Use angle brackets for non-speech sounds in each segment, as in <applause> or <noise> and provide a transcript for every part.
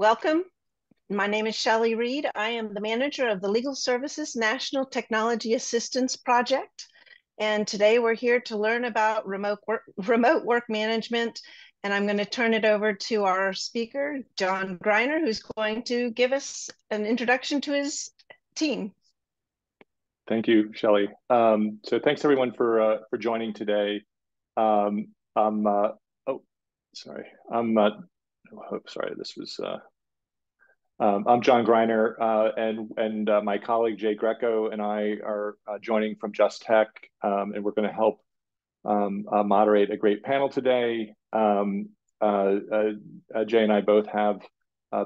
Welcome. My name is Shelley Reed. I am the manager of the Legal Services National Technology Assistance Project. And today we're here to learn about remote work, remote work management. And I'm going to turn it over to our speaker, John Greiner, who's going to give us an introduction to his team. Thank you, Shelley. Um, so thanks everyone for uh, for joining today. Um, I'm uh, oh, sorry, I'm uh, oh, sorry. This was uh, um, I'm John Greiner, uh, and and uh, my colleague Jay Greco and I are uh, joining from Just Tech, um, and we're going to help um, uh, moderate a great panel today. Um, uh, uh, Jay and I both have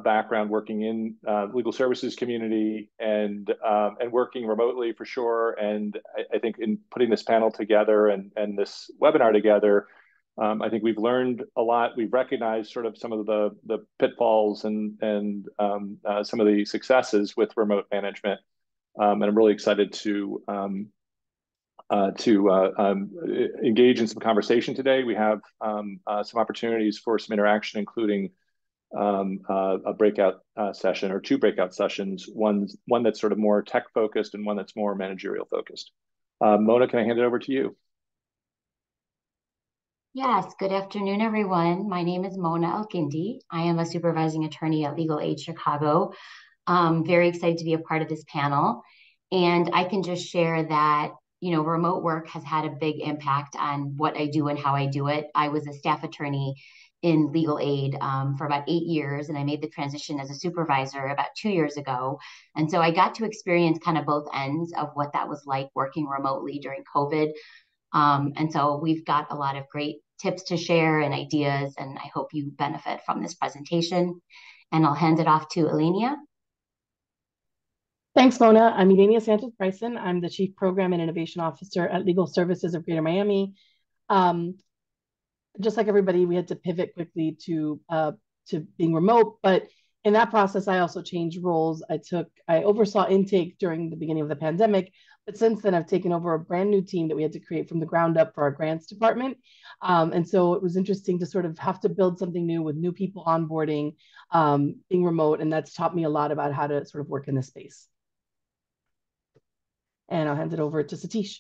background working in legal services community and um, and working remotely for sure. And I, I, think in putting this panel together and and this webinar together, um, I think we've learned a lot. We've recognized sort of some of the the pitfalls and and um, uh, some of the successes with remote management, um, and I'm really excited to um, uh, to uh, um, engage in some conversation today. We have um, uh, some opportunities for some interaction, including uh, a breakout uh, session or two breakout sessions. One one that's sort of more tech focused and one that's more managerial focused. Mona, can I hand it over to you? Yes, good afternoon, everyone. My name is Mona Elgindy. I am a supervising attorney at Legal Aid Chicago. Um, very excited to be a part of this panel. And I can just share that, you know, remote work has had a big impact on what I do and how I do it. I was a staff attorney in legal aid um, for about eight years, and I made the transition as a supervisor about two years ago. And so I got to experience kind of both ends of what that was like working remotely during COVID. Um, and so we've got a lot of great tips to share and ideas, and I hope you benefit from this presentation. And I'll hand it off to Ilenia. Thanks, Mona. I'm Ilenia Sanchez-Bryson. I'm the Chief Program and Innovation Officer at Legal Services of Greater Miami. Um, just like everybody, we had to pivot quickly to uh, to being remote, but in that process, I also changed roles. I took, I oversaw intake during the beginning of the pandemic, but since then I've taken over a brand new team that we had to create from the ground up for our grants department. Um, and so it was interesting to sort of have to build something new with new people onboarding, um, being remote, and that's taught me a lot about how to sort of work in this space. And I'll hand it over to Sateesh.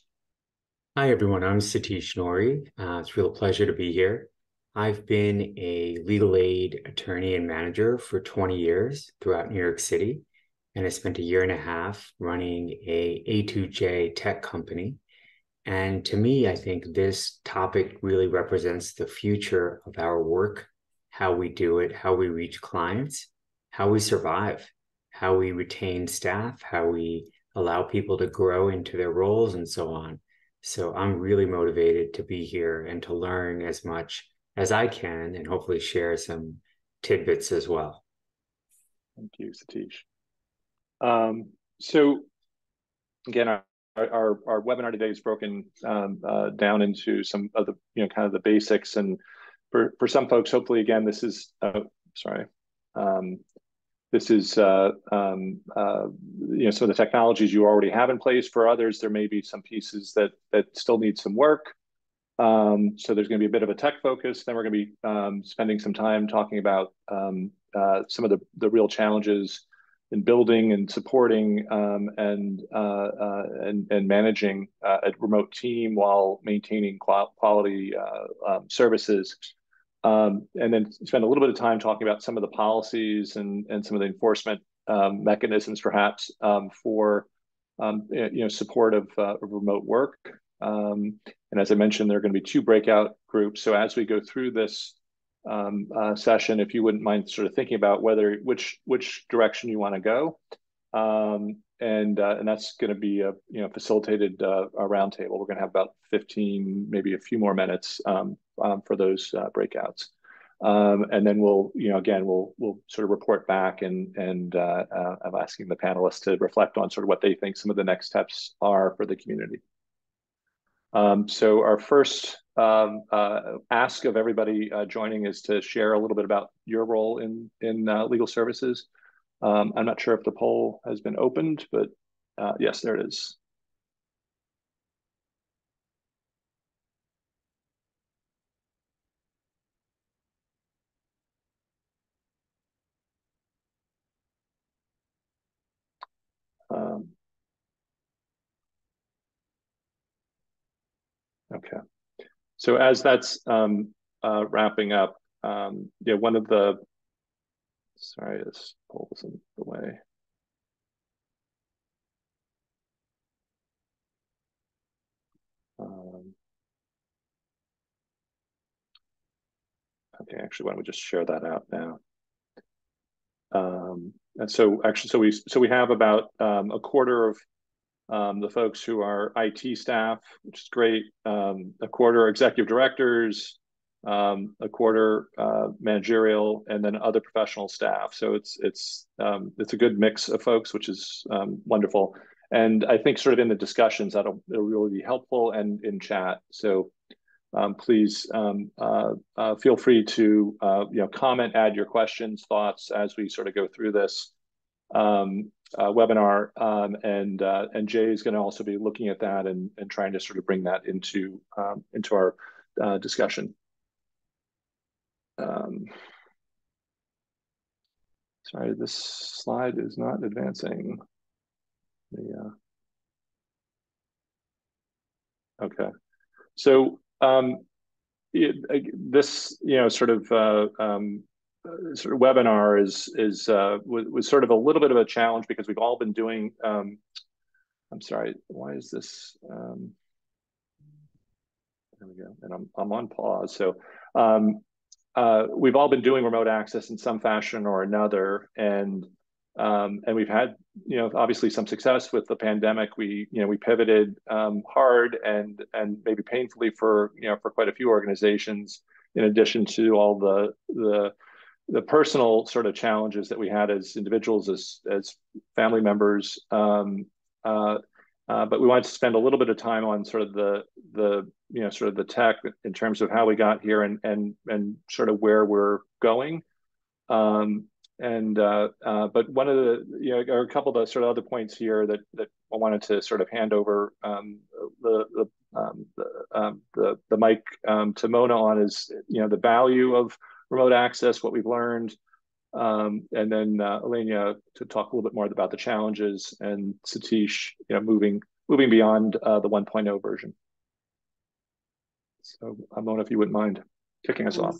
Hi, everyone. I'm Sateesh Nori. Uh, it's a real pleasure to be here. I've been a legal aid attorney and manager for 20 years throughout New York City. And I spent a year and a half running a A2J tech company. And to me, I think this topic really represents the future of our work, how we do it, how we reach clients, how we survive, how we retain staff, how we allow people to grow into their roles, and so on. So I'm really motivated to be here and to learn as much as I can and hopefully share some tidbits as well. Thank you, Sateesh. Um, so again, our, our, our, webinar today is broken um, uh, down into some of the, you know, kind of the basics. And for, for some folks, hopefully, again, this is, uh, sorry, um, this is, uh, um, uh, you know, some of the technologies you already have in place. For others, there may be some pieces that, that still need some work. Um, so there's going to be a bit of a tech focus. Then we're going to be um, spending some time talking about um, uh, some of the, the real challenges in building and supporting um, and, uh, uh, and, and managing uh, a remote team while maintaining quality uh, um, services. Um, and then spend a little bit of time talking about some of the policies and, and some of the enforcement mechanisms, perhaps, for you know support of, uh, of remote work. Um, and as I mentioned, there are going to be two breakout groups. So as we go through this um, uh, session, if you wouldn't mind sort of thinking about whether which which direction you want to go, um, and uh, and that's going to be a you know facilitated uh, a roundtable. We're going to have about fifteen, maybe a few more minutes um, um for those uh, breakouts, um, and then we'll you know again we'll we'll sort of report back and and uh, uh, I'm asking the panelists to reflect on sort of what they think some of the next steps are for the community. Um, so our first um, uh, ask of everybody uh, joining is to share a little bit about your role in in uh, legal services. Um, I'm not sure if the poll has been opened, but uh, yes, there it is. Um, okay. So as that's um, uh, wrapping up, um, yeah, one of the, sorry, this pulls in the way. Um, okay, actually, why don't we just share that out now? Um, and so actually, so we so we have about um, a quarter of um, the folks who are IT staff, which is great. Um, a quarter executive directors, um, a quarter uh, managerial, and then other professional staff. So it's it's um, it's a good mix of folks, which is um, wonderful. And I think sort of in the discussions that'll it'll really be helpful, and in chat. So um, please uh, uh, feel free to uh, you know comment, add your questions, thoughts as we sort of go through this um, uh, webinar. Um, and uh, and Jay is going to also be looking at that and, and trying to sort of bring that into um, into our uh, discussion. Um, sorry, this slide is not advancing. The, okay, so um, it, this, you know, sort of uh, um, sort of webinar is is uh, was, was, sort of a little bit of a challenge because we've all been doing. Um, I'm sorry, why is this? Um, there we go, and I'm I'm on pause. So um, uh, we've all been doing remote access in some fashion or another, and um, and we've had, you know, obviously some success with the pandemic. We, you know, we pivoted um, hard and and maybe painfully for, you know, for quite a few organizations. In addition to all the the the personal sort of challenges that we had as individuals, as as family members. Um, uh, uh, but we wanted to spend a little bit of time on sort of the the you know sort of the tech in terms of how we got here and and and sort of where we're going. Um, and uh, uh, but one of the you know or a couple of the sort of other points here that that I wanted to sort of hand over um, the the, um, the, um, the the mic um, to Mona on is you know the value of remote access, what we've learned, um, and then uh, Ilenia to talk a little bit more about the challenges, and Sateesh, you know, moving moving beyond uh, the 1.0 version. So, Mona, if you wouldn't mind kicking us off.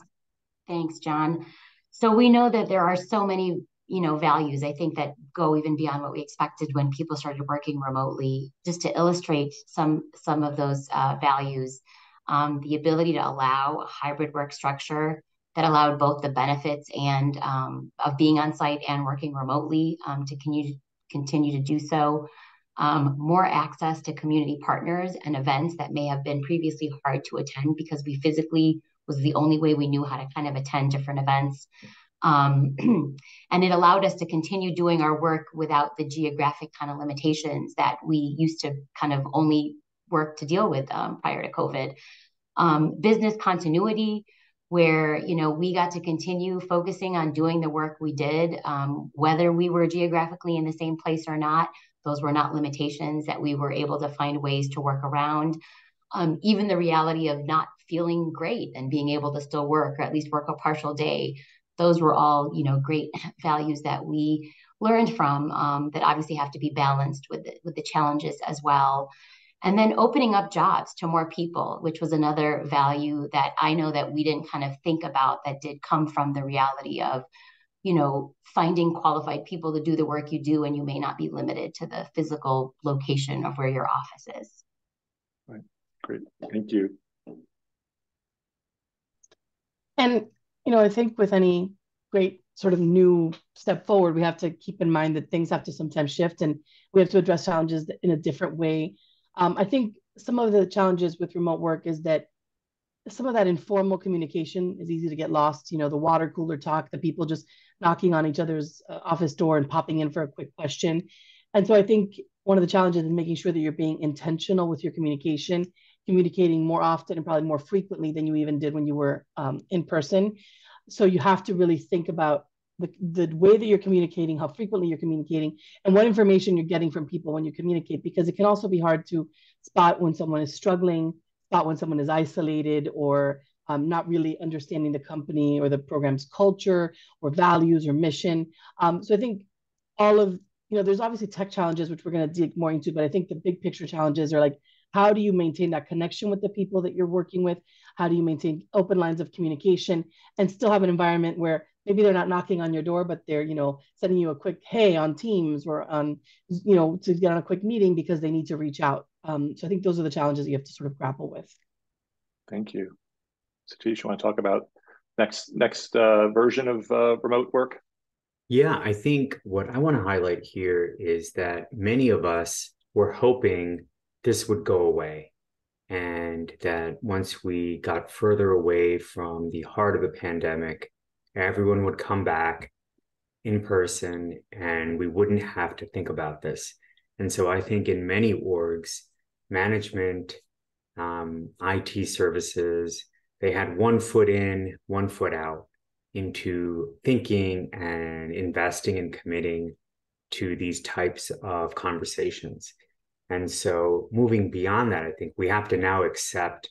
Thanks, John. So we know that there are so many, you know, values I think that go even beyond what we expected when people started working remotely. Just to illustrate some some of those uh, values, um, the ability to allow a hybrid work structure that allowed both the benefits and um, of being on site and working remotely um, to continue continue to do so. Um, more access to community partners and events that may have been previously hard to attend because we physically was the only way we knew how to kind of attend different events. Um, <clears throat> and it allowed us to continue doing our work without the geographic kind of limitations that we used to kind of only work to deal with um, prior to COVID. Um, business continuity, where you know we got to continue focusing on doing the work we did, um, whether we were geographically in the same place or not. Those were not limitations that we were able to find ways to work around. Um, even the reality of not feeling great and being able to still work or at least work a partial day those were all you know great <laughs> values that we learned from um, that obviously have to be balanced with the, with the challenges as well and then opening up jobs to more people which was another value that i know that we didn't kind of think about that did come from the reality of you know finding qualified people to do the work you do and you may not be limited to the physical location of where your office is. Right. Great. Thank you. And, you know, I think with any great sort of new step forward, we have to keep in mind that things have to sometimes shift and we have to address challenges in a different way. Um, I think some of the challenges with remote work is that some of that informal communication is easy to get lost. You know, the water cooler talk, the people just knocking on each other's uh, office door and popping in for a quick question. And so I think one of the challenges is making sure that you're being intentional with your communication communicating more often and probably more frequently than you even did when you were um, in person. So you have to really think about the, the way that you're communicating, how frequently you're communicating, and what information you're getting from people when you communicate, because it can also be hard to spot when someone is struggling, spot when someone is isolated or um, not really understanding the company or the program's culture or values or mission. Um, so I think all of you know, there's obviously tech challenges, which we're going to dig more into, but I think the big picture challenges are like, how do you maintain that connection with the people that you're working with? How do you maintain open lines of communication and still have an environment where maybe they're not knocking on your door, but they're, you know, sending you a quick, hey, on Teams or on, you know, to get on a quick meeting because they need to reach out. Um, so I think those are the challenges you have to sort of grapple with. Thank you. Sateesh, you want to talk about next next uh, version of uh, remote work? Yeah, I think what I want to highlight here is that many of us were hoping this would go away and that once we got further away from the heart of the pandemic, everyone would come back in person and we wouldn't have to think about this. And so I think in many orgs, management, um, IT services, they had one foot in, one foot out into thinking and investing and committing to these types of conversations. And so, moving beyond that, I think we have to now accept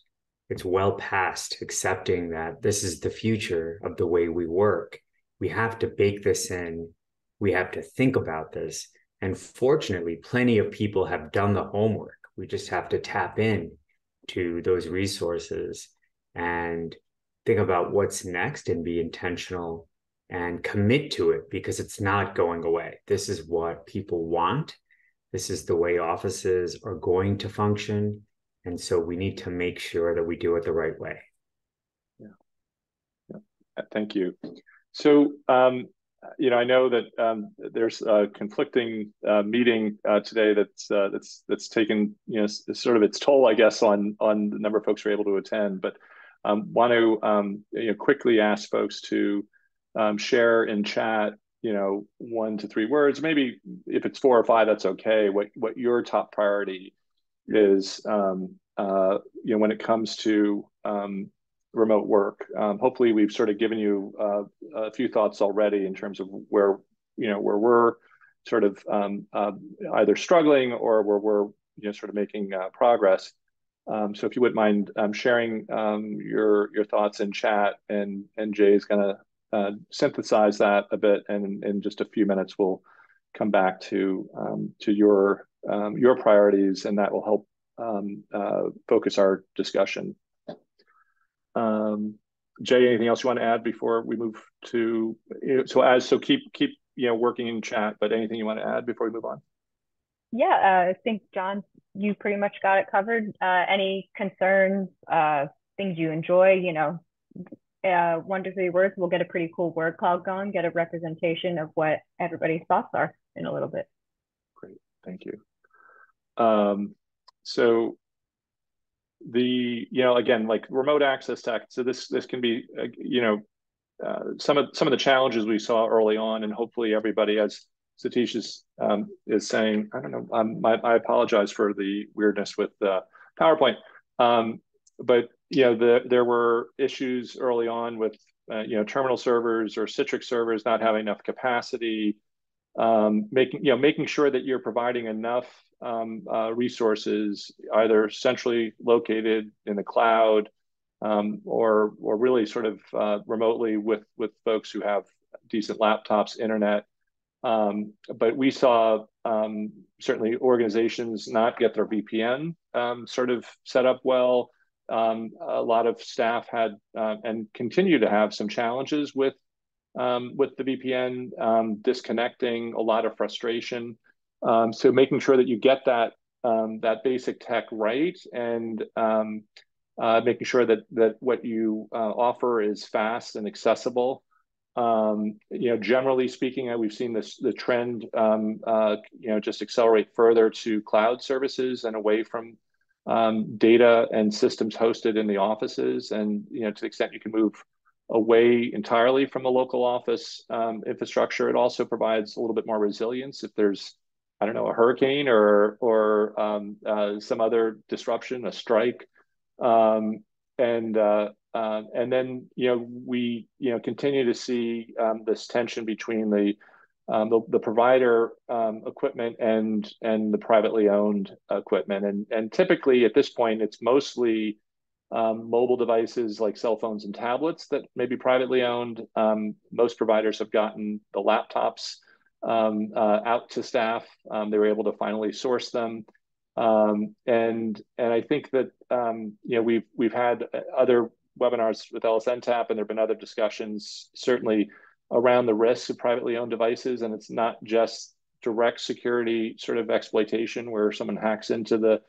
it's well past accepting that this is the future of the way we work. We have to bake this in. We have to think about this. And fortunately, plenty of people have done the homework. We just have to tap in to those resources and think about what's next and be intentional and commit to it because it's not going away. This is what people want. This is the way offices are going to function. And so we need to make sure that we do it the right way. Yeah. yeah. Thank you. So, um, you know, I know that um, there's a conflicting uh, meeting uh, today that's uh, that's that's taken you know sort of its toll, I guess, on on the number of folks who are able to attend. But um, want to um, you know quickly ask folks to um, share in chat you know one to three words maybe if it's four or five that's okay what what your top priority is um, uh, you know when it comes to um, remote work um, hopefully we've sort of given you uh, a few thoughts already in terms of where you know where we're sort of um, uh, either struggling or where we're you know sort of making uh, progress. Um, so if you wouldn't mind sharing your your thoughts in chat, and and Jay is going to uh, synthesize that a bit, and in just a few minutes we'll come back to um, to your um, your priorities, and that will help um, uh, focus our discussion. Jay, anything else you want to add before we move to so as so keep keep you know working in chat, but anything you want to add before we move on? Yeah, uh, I think John you pretty much got it covered. Uh, any concerns, uh, things you enjoy, you know, uh, one to three words, we'll get a pretty cool word cloud going, get a representation of what everybody's thoughts are in a little bit. Um, so the, you know, again, like remote access tech, so this, this can be, uh, you know, uh, some of some of the challenges we saw early on, and hopefully everybody as Sateesh is um, is saying, I don't know, um, my, I apologize for the weirdness with uh, PowerPoint, um, but you know, the, there were issues early on with uh, you know terminal servers or Citrix servers not having enough capacity, um, making you know making sure that you're providing enough um, uh, resources either centrally located in the cloud um, or or really sort of uh, remotely with with folks who have decent laptops, internet um, but we saw um, certainly organizations not get their VPN um, sort of set up well. Um, a lot of staff had uh, and continue to have some challenges with with the VPN disconnecting, a lot of frustration. So making sure that you get that that basic tech right and uh, making sure that that what you uh, offer is fast and accessible. Um, you know, generally speaking, uh, we've seen this the trend, um, uh, you know, just accelerate further to cloud services and away from um, data and systems hosted in the offices. And you know, to the extent you can move away entirely from the local office um, infrastructure, it also provides a little bit more resilience if there's, I don't know, a hurricane or or um, uh, some other disruption, a strike. Um, and uh, um, and then, you know, we, you know, continue to see um, this tension between the, um, the, the, provider um, equipment and, and the privately owned equipment. And, and typically at this point, it's mostly mobile devices like cell phones and tablets that may be privately owned. Most providers have gotten the laptops um, uh, out to staff. Um, they were able to finally source them. Um, and and I think that um, you know we've we've had other webinars with LSNTAP, and there have been other discussions certainly around the risks of privately owned devices, and it's not just direct security sort of exploitation where someone hacks into the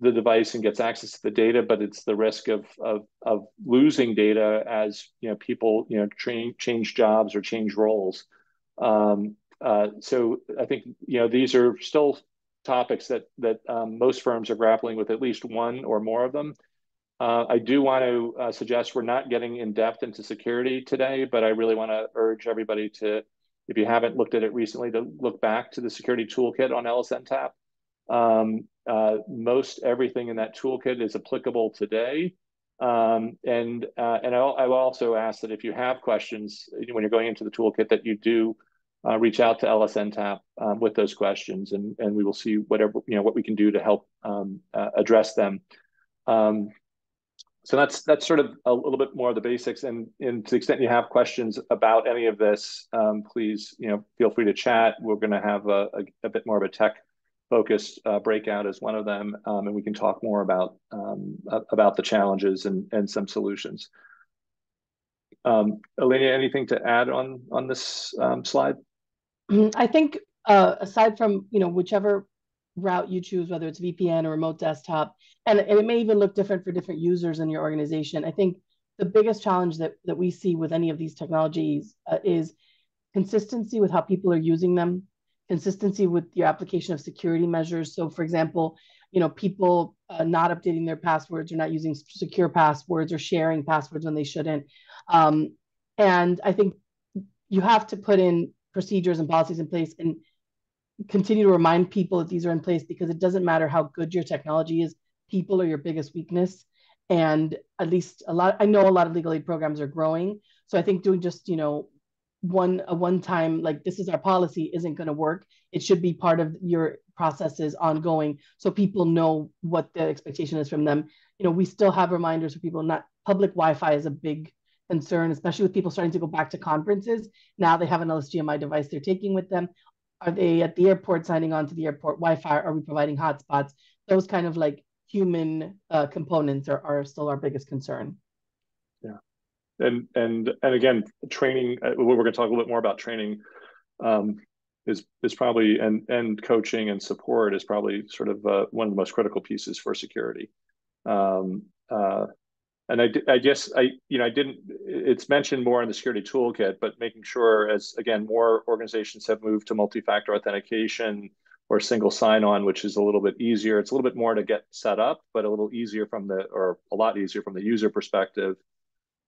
the device and gets access to the data, but it's the risk of of, of losing data as you know people you know train, change jobs or change roles. Um, uh, so I think you know these are still topics that that um, most firms are grappling with at least one or more of them. Uh, I do want to uh, suggest we're not getting in depth into security today, but I really want to urge everybody to, if you haven't looked at it recently, to look back to the security toolkit on LSNTAP. Um, uh, most everything in that toolkit is applicable today. Um, and uh, and I'll, I will also ask that if you have questions when you're going into the toolkit, that you do uh, reach out to LSNTAP um, with those questions, and and we will see whatever you know what we can do to help um, uh, address them. Um, so that's that's sort of a little bit more of the basics, and, and to the extent you have questions about any of this, um, please you know feel free to chat. We're going to have a, a, a, bit more of a tech focused uh, breakout as one of them, um, and we can talk more about um, about the challenges and and some solutions. Um, Ilenia, anything to add on on this um, slide? I think uh, aside from you know whichever route you choose, whether it's VPN or remote desktop, and, and it may even look different for different users in your organization. I think the biggest challenge that that we see with any of these technologies uh, is consistency with how people are using them, consistency with your application of security measures. So, for example, you know, people uh, not updating their passwords or not using secure passwords or sharing passwords when they shouldn't. Um, and I think you have to put in procedures and policies in place and continue to remind people that these are in place because it doesn't matter how good your technology is people are your biggest weakness. And at least a lot i know a lot of legal aid programs are growing. So i think doing just you know one a one time like this is our policy isn't going to work. It should be part of your processes ongoing so people know what the expectation is from them. You know we still have reminders for people not public wi-fi is a big concern, especially with people starting to go back to conferences. Now they have an LSGMI device they're taking with them. Are they at the airport signing on to the airport Wi-Fi? Are we providing hotspots? Those kind of like human uh, components are, are still our biggest concern. Yeah, and and and again, training. Uh, we're going to talk a little bit more about training. Um, is is probably and and coaching and support is probably sort of uh, one of the most critical pieces for security. Um, uh, and I, I guess I, you know, I didn't. It's mentioned more in the security toolkit, but making sure, as again, more organizations have moved to multi-factor authentication or single sign-on, which is a little bit easier. It's a little bit more to get set up, but a little easier from the, or a lot easier from the user perspective.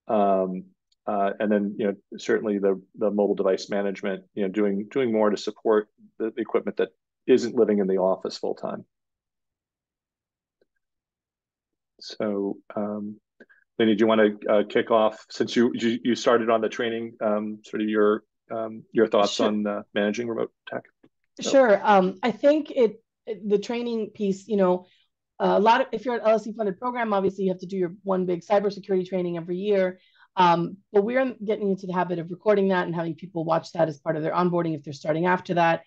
Um, uh, and then, you know, certainly the the mobile device management, you know, doing doing more to support the, the equipment that isn't living in the office full time. So. Um, Lenny, do you want to uh, kick off since you you started on the training, um, sort of your um, your thoughts sure. on uh, managing remote tech? So. Sure. Um, I think it, it, the training piece. You know, a lot of if you're an LSC funded program, obviously you have to do your one big cybersecurity training every year. Um, but we're getting into the habit of recording that and having people watch that as part of their onboarding if they're starting after that.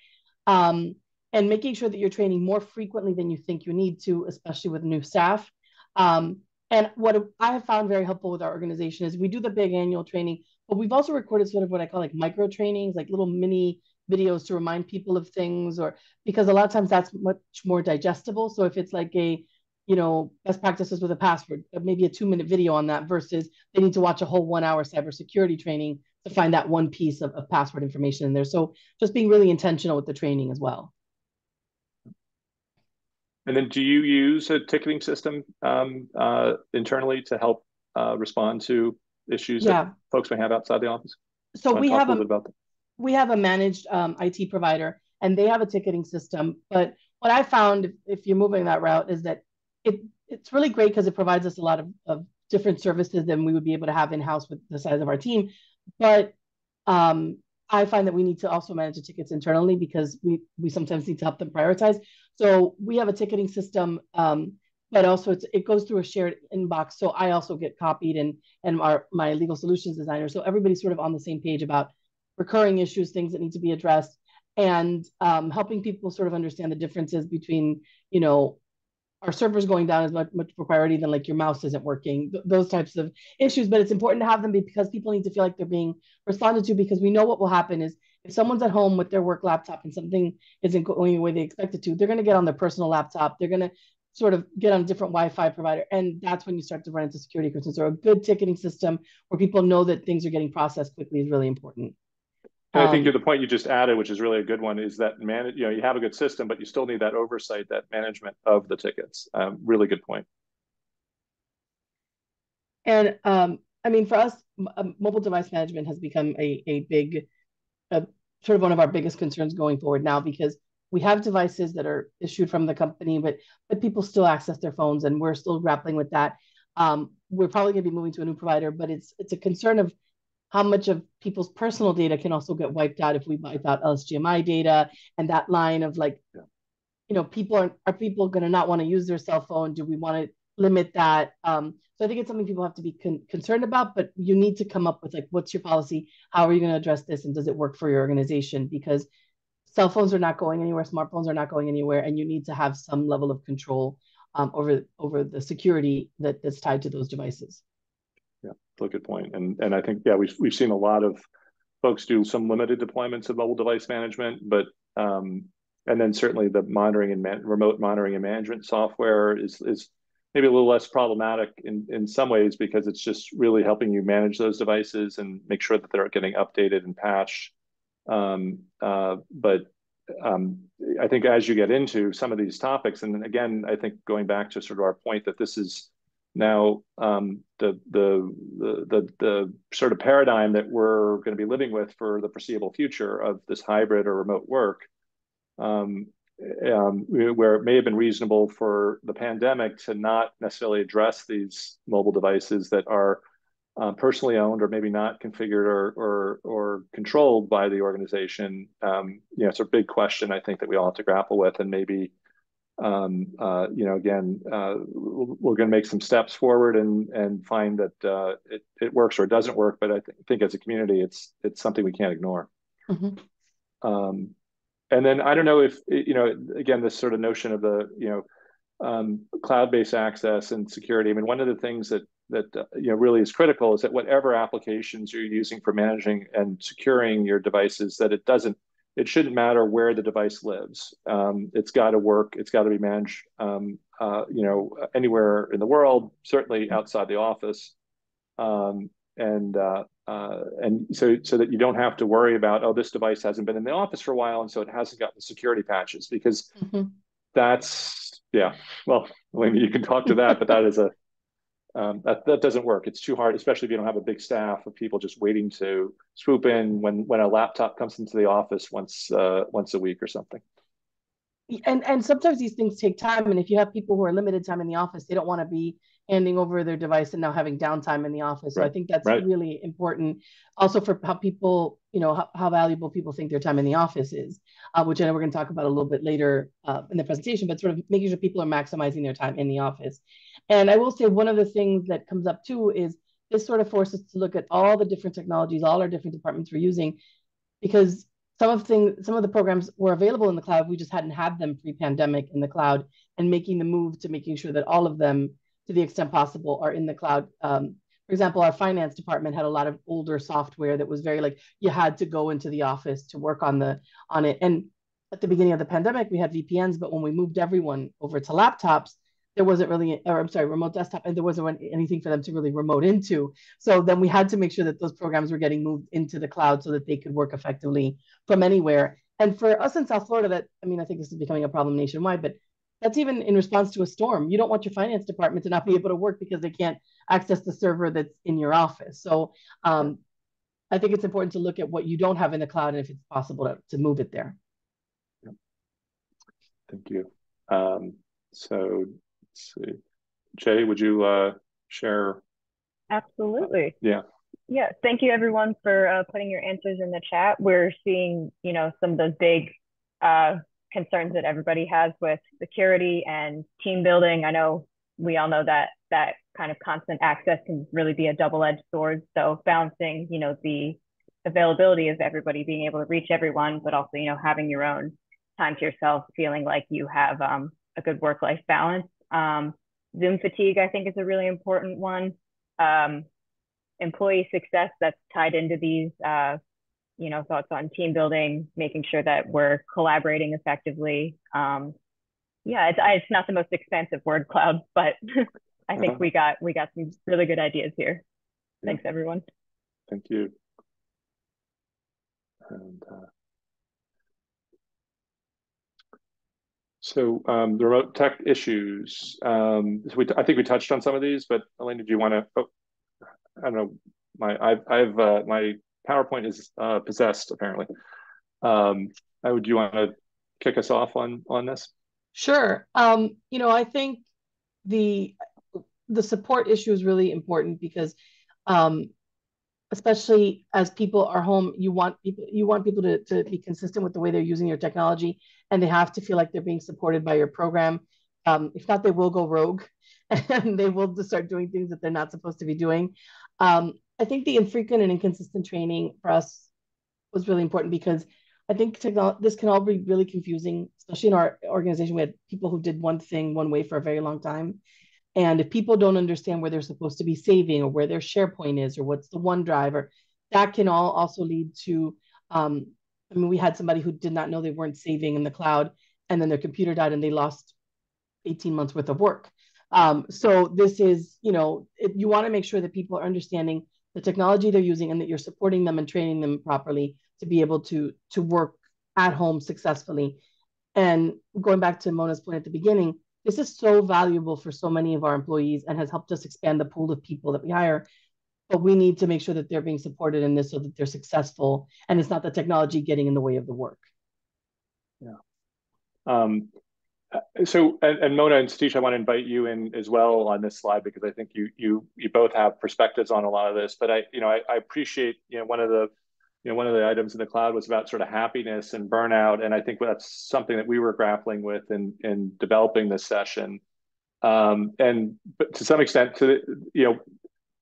Um, and making sure that you're training more frequently than you think you need to, especially with new staff. Um, and what I have found very helpful with our organization is we do the big annual training, but we've also recorded sort of what I call like micro trainings, like little mini videos to remind people of things, or because a lot of times that's much more digestible. So if it's like a, you know, best practices with a password, uh, maybe a two minute video on that versus they need to watch a whole one hour cybersecurity training to find that one piece of, of password information in there. So just being really intentional with the training as well. And then do you use a ticketing system um, uh, internally to help uh, respond to issues yeah. that folks may have outside the office? So we have a, a we have a managed um, IT provider and they have a ticketing system. But what I found if, you're moving that route is that it it's really great because it provides us a lot of, of different services than we would be able to have in-house with the size of our team. But um, I find that we need to also manage the tickets internally because we we sometimes need to help them prioritize. So we have a ticketing system, um, but also it goes through a shared inbox. So I also get copied and and our my legal solutions designer. So everybody's sort of on the same page about recurring issues, things that need to be addressed. and um, helping people sort of understand the differences between, you know, our servers going down is much much more priority than like your mouse isn't working th- those types of issues but it's important to have them because people need to feel like they're being responded to because we know what will happen is if someone's at home with their work laptop and something isn't going the way they expect it to they're going to get on their personal laptop they're going to sort of get on a different wi-fi provider and that's when you start to run into security concerns so a good ticketing system where people know that things are getting processed quickly is really important and I think um, the point you just added, which is really a good one, is that man, you know, you have a good system, but you still need that oversight, that management of the tickets. Um, really good point. And um, I mean, for us, mobile device management has become a a big, a, sort of one of our biggest concerns going forward now because we have devices that are issued from the company, but but people still access their phones, and we're still grappling with that. Um, we're probably going to be moving to a new provider, but it's it's a concern of how much of people's personal data can also get wiped out if we wipe out LSGMI data and that line of like, you know, people are are people going to not want to use their cell phone? Do we want to limit that? Um, so I think it's something people have to be con- concerned about, but you need to come up with like, what's your policy? How are you going to address this? And does it work for your organization? Because cell phones are not going anywhere, smartphones are not going anywhere, and you need to have some level of control um, over over the security that, that's tied to those devices Yeah, that's a good point. And and I think yeah, we've we've seen a lot of folks do some limited deployments of mobile device management, but um, and then certainly the monitoring and man, remote monitoring and management software is is maybe a little less problematic in in some ways because it's just really helping you manage those devices and make sure that they're getting updated and patched. Um, uh, but um, I think as you get into some of these topics, and again, I think going back to sort of our point that this is now, um, the, the, the, the, sort of paradigm that we're going to be living with for the foreseeable future of this hybrid or remote work, um, um, where it may have been reasonable for the pandemic to not necessarily address these mobile devices that are uh, personally owned or maybe not configured or, or, or controlled by the organization. Um, you know, it's a big question I think that we all have to grapple with, and maybe um, uh, you know, again, uh, we're going to make some steps forward and and find that uh, it it works or it doesn't work. But I th think as a community, it's it's something we can't ignore. Mm -hmm. um, and then I don't know if you know, again, this sort of notion of the you know um, cloud-based access and security. I mean, one of the things that that uh, you know really is critical is that whatever applications you're using for managing and securing your devices, that it doesn't it shouldn't matter where the device lives. Um, it's got to work. It's got to be managed, um, uh, you know, anywhere in the world, certainly outside the office, um, and uh, uh, and so so that you don't have to worry about oh this device hasn't been in the office for a while and so it hasn't gotten the security patches because mm-hmm. that's yeah well I mean, you can talk to that but that is a um, that, that doesn't work. It's too hard, especially if you don't have a big staff of people just waiting to swoop in when when a laptop comes into the office once uh, once a week or something. And and sometimes these things take time. And if you have people who are limited time in the office, they don't want to be handing over their device and now having downtime in the office. So. I think that's right. really important. Also for how people, you know, how, how, valuable people think their time in the office is, uh, which I know we're going to talk about a little bit later uh, in the presentation, but sort of making sure people are maximizing their time in the office. And I will say one of the things that comes up too is this sort of forces us to look at all the different technologies, all our different departments we're using, because some of things, some of the programs were available in the cloud. We just hadn't had them pre-pandemic in the cloud, and making the move to making sure that all of them to the extent possible are in the cloud. Um, for example, our finance department had a lot of older software that was very like you had to go into the office to work on the on it. And at the beginning of the pandemic, we had VPNs, but when we moved everyone over to laptops, there wasn't really, or I'm sorry, remote desktop, and there wasn't anything for them to really remote into. So then we had to make sure that those programs were getting moved into the cloud so that they could work effectively from anywhere. And for us in South Florida, that I mean, I think this is becoming a problem nationwide, but that's even in response to a storm. You don't want your finance department to not be able to work because they can't access the server that's in your office. So um, I think it's important to look at what you don't have in the cloud and if it's possible to, to move it there. Thank you. Um, so let's see. Jay, would you uh, share? Absolutely. yeah. Yeah. Thank you everyone for uh, putting your answers in the chat. We're seeing, you know, some of those big uh, concerns that everybody has with security and team building. I know we all know that that kind of constant access can really be a double-edged sword. So balancing, you know, the availability of everybody being able to reach everyone, but also, you know, having your own time to yourself, feeling like you have um, a good work-life balance. Um, Zoom fatigue, I think, is a really important one. Um, employee success that's tied into these, uh, you know, thoughts on team building, making sure that we're collaborating effectively. Um, yeah, it's, it's not the most expensive word cloud, but <laughs> I think uh-huh. we got we got some really good ideas here. Yeah. Thanks, everyone. Thank you. And uh, so um, the remote tech issues. Um, so we, I think we touched on some of these, but Ilenia, do you want to? Oh, I don't know. My I've, I've uh, my PowerPoint is uh, possessed apparently. Um, I would. You want to kick us off on on this? Sure. Um, you know, I think the the support issue is really important because um, especially as people are home, you want people you want people to, to be consistent with the way they're using your technology, and they have to feel like they're being supported by your program. Um, if not, they will go rogue, <laughs> and they will just start doing things that they're not supposed to be doing. Um, I think the infrequent and inconsistent training for us was really important because I think technology this can all be really confusing, especially in our organization. We had people who did one thing one way for a very long time, and if people don't understand where they're supposed to be saving or where their SharePoint is or what's the OneDrive, or that can all also lead to, um, I mean, we had somebody who did not know they weren't saving in the cloud and then their computer died and they lost 18 months worth of work. Um, so this is, you know, it, you want to make sure that people are understanding the technology they're using and that you're supporting them and training them properly to be able to to work at home successfully. And going back to Mona's point at the beginning, this is so valuable for so many of our employees and has helped us expand the pool of people that we hire. But we need to make sure that they're being supported in this so that they're successful and it's not the technology getting in the way of the work. Yeah. Um, so, and, and, Mona and Sateesh, I want to invite you in as well on this slide because I think you you you both have perspectives on a lot of this. But I, you know, I, I appreciate you know one of the you know, one of the items in the cloud was about sort of happiness and burnout. And I think that's something that we were grappling with in, in developing this session. Um, and but to some extent, to you know,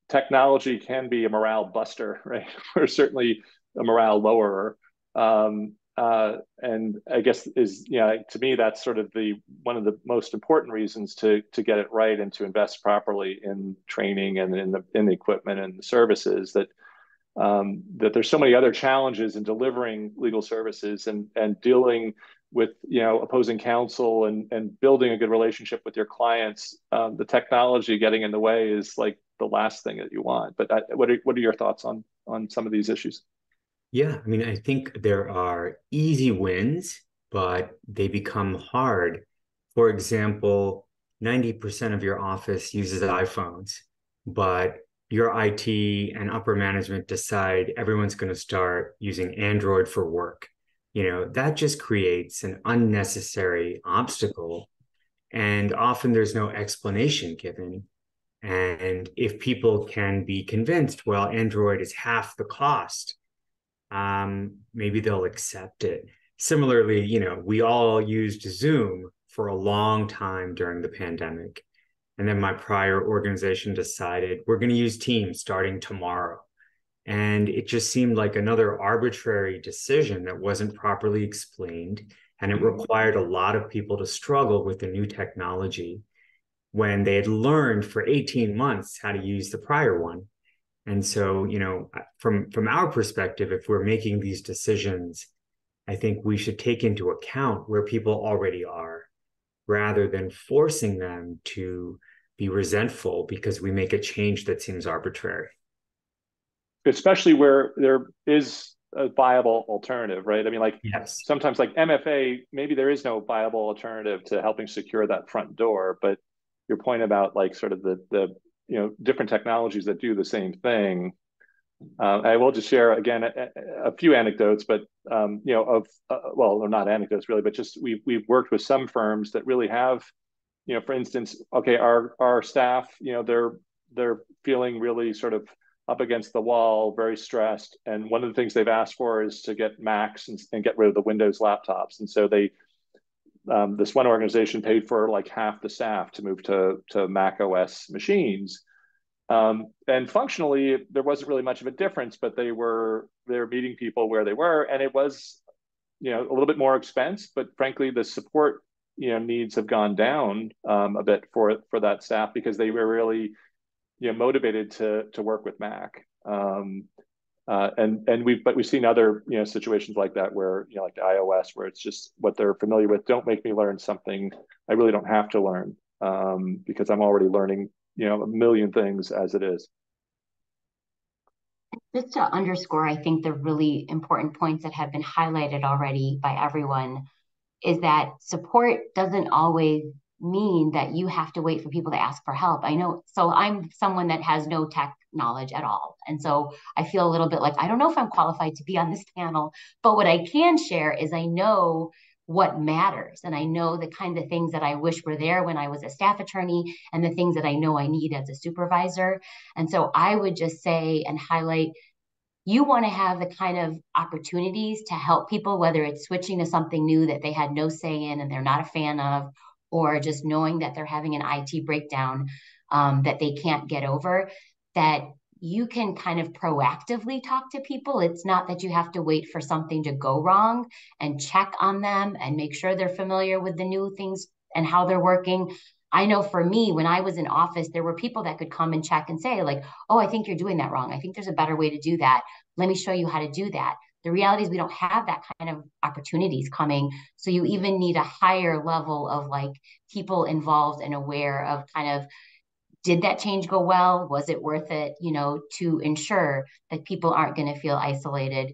technology can be a morale buster, <laughs> right? or certainly a morale lowerer. Um, uh, and I guess is you know to me that's sort of the one of the most important reasons to to get it right and to invest properly in training and in the in the equipment and the services that um, that there's so many other challenges in delivering legal services and and dealing with you know opposing counsel and and building a good relationship with your clients. Um, the technology getting in the way is like the last thing that you want. But I, what are, what are your thoughts on on some of these issues yeah i mean i think there are easy wins but they become hard for example 90% of your office uses iphones but your IT and upper management decide everyone's going to start using Android for work, you know, that just creates an unnecessary obstacle. And often there's no explanation given. And if people can be convinced, well, Android is half the cost, um, maybe they'll accept it. Similarly, you know, we all used Zoom for a long time during the pandemic. And then my prior organization decided we're going to use Teams starting tomorrow. And it just seemed like another arbitrary decision that wasn't properly explained. And it required a lot of people to struggle with the new technology when they had learned for 18 months how to use the prior one. And so, you know, from from our perspective, if we're making these decisions, I think we should take into account where people already are rather than forcing them to be resentful because we make a change that seems arbitrary. Especially where there is a viable alternative, right? I mean, like yes. sometimes like MFA, maybe there is no viable alternative to helping secure that front door. But your point about like sort of the the you know different technologies that do the same thing. Uh, I will just share again a, a few anecdotes, but um, you know of uh, well, they're not anecdotes really, but just we've we've worked with some firms that really have you know, for instance, okay, our our staff, you know, they're they're feeling really sort of up against the wall, very stressed. And one of the things they've asked for is to get Macs and, and get rid of the Windows laptops. And so they, um, this one organization paid for like half the staff to move to to Mac OS machines. Um, and functionally, there wasn't really much of a difference, but they were they were meeting people where they were, and it was, you know, a little bit more expense. But frankly, the support you know needs have gone down um, a bit for for that staff because they were really you know motivated to to work with Mac. Um, uh, and and we've but we've seen other you know situations like that where you know like iOS where it's just what they're familiar with. Don't make me learn something I really don't have to learn um, because I'm already learning you know a million things as it is just to underscore i think the really important points that have been highlighted already by everyone is that support doesn't always mean that you have to wait for people to ask for help i know so i'm someone that has no tech knowledge at all and so i feel a little bit like i don't know if i'm qualified to be on this panel but what i can share is i know what matters. And I know the kind of things that I wish were there when I was a staff attorney and the things that I know I need as a supervisor. And so I would just say and highlight you want to have the kind of opportunities to help people, whether it's switching to something new that they had no say in and they're not a fan of, or just knowing that they're having an IT breakdown um, that they can't get over, that you can kind of proactively talk to people. It's not that you have to wait for something to go wrong and check on them and make sure they're familiar with the new things and how they're working. I know for me, when I was in office, there were people that could come and check and say, like, oh, I think you're doing that wrong. I think there's a better way to do that. Let me show you how to do that. The reality is we don't have that kind of opportunities coming. So you even need a higher level of like people involved and aware of kind of did that change go well? Was it worth it, you know, to ensure that people aren't going to feel isolated?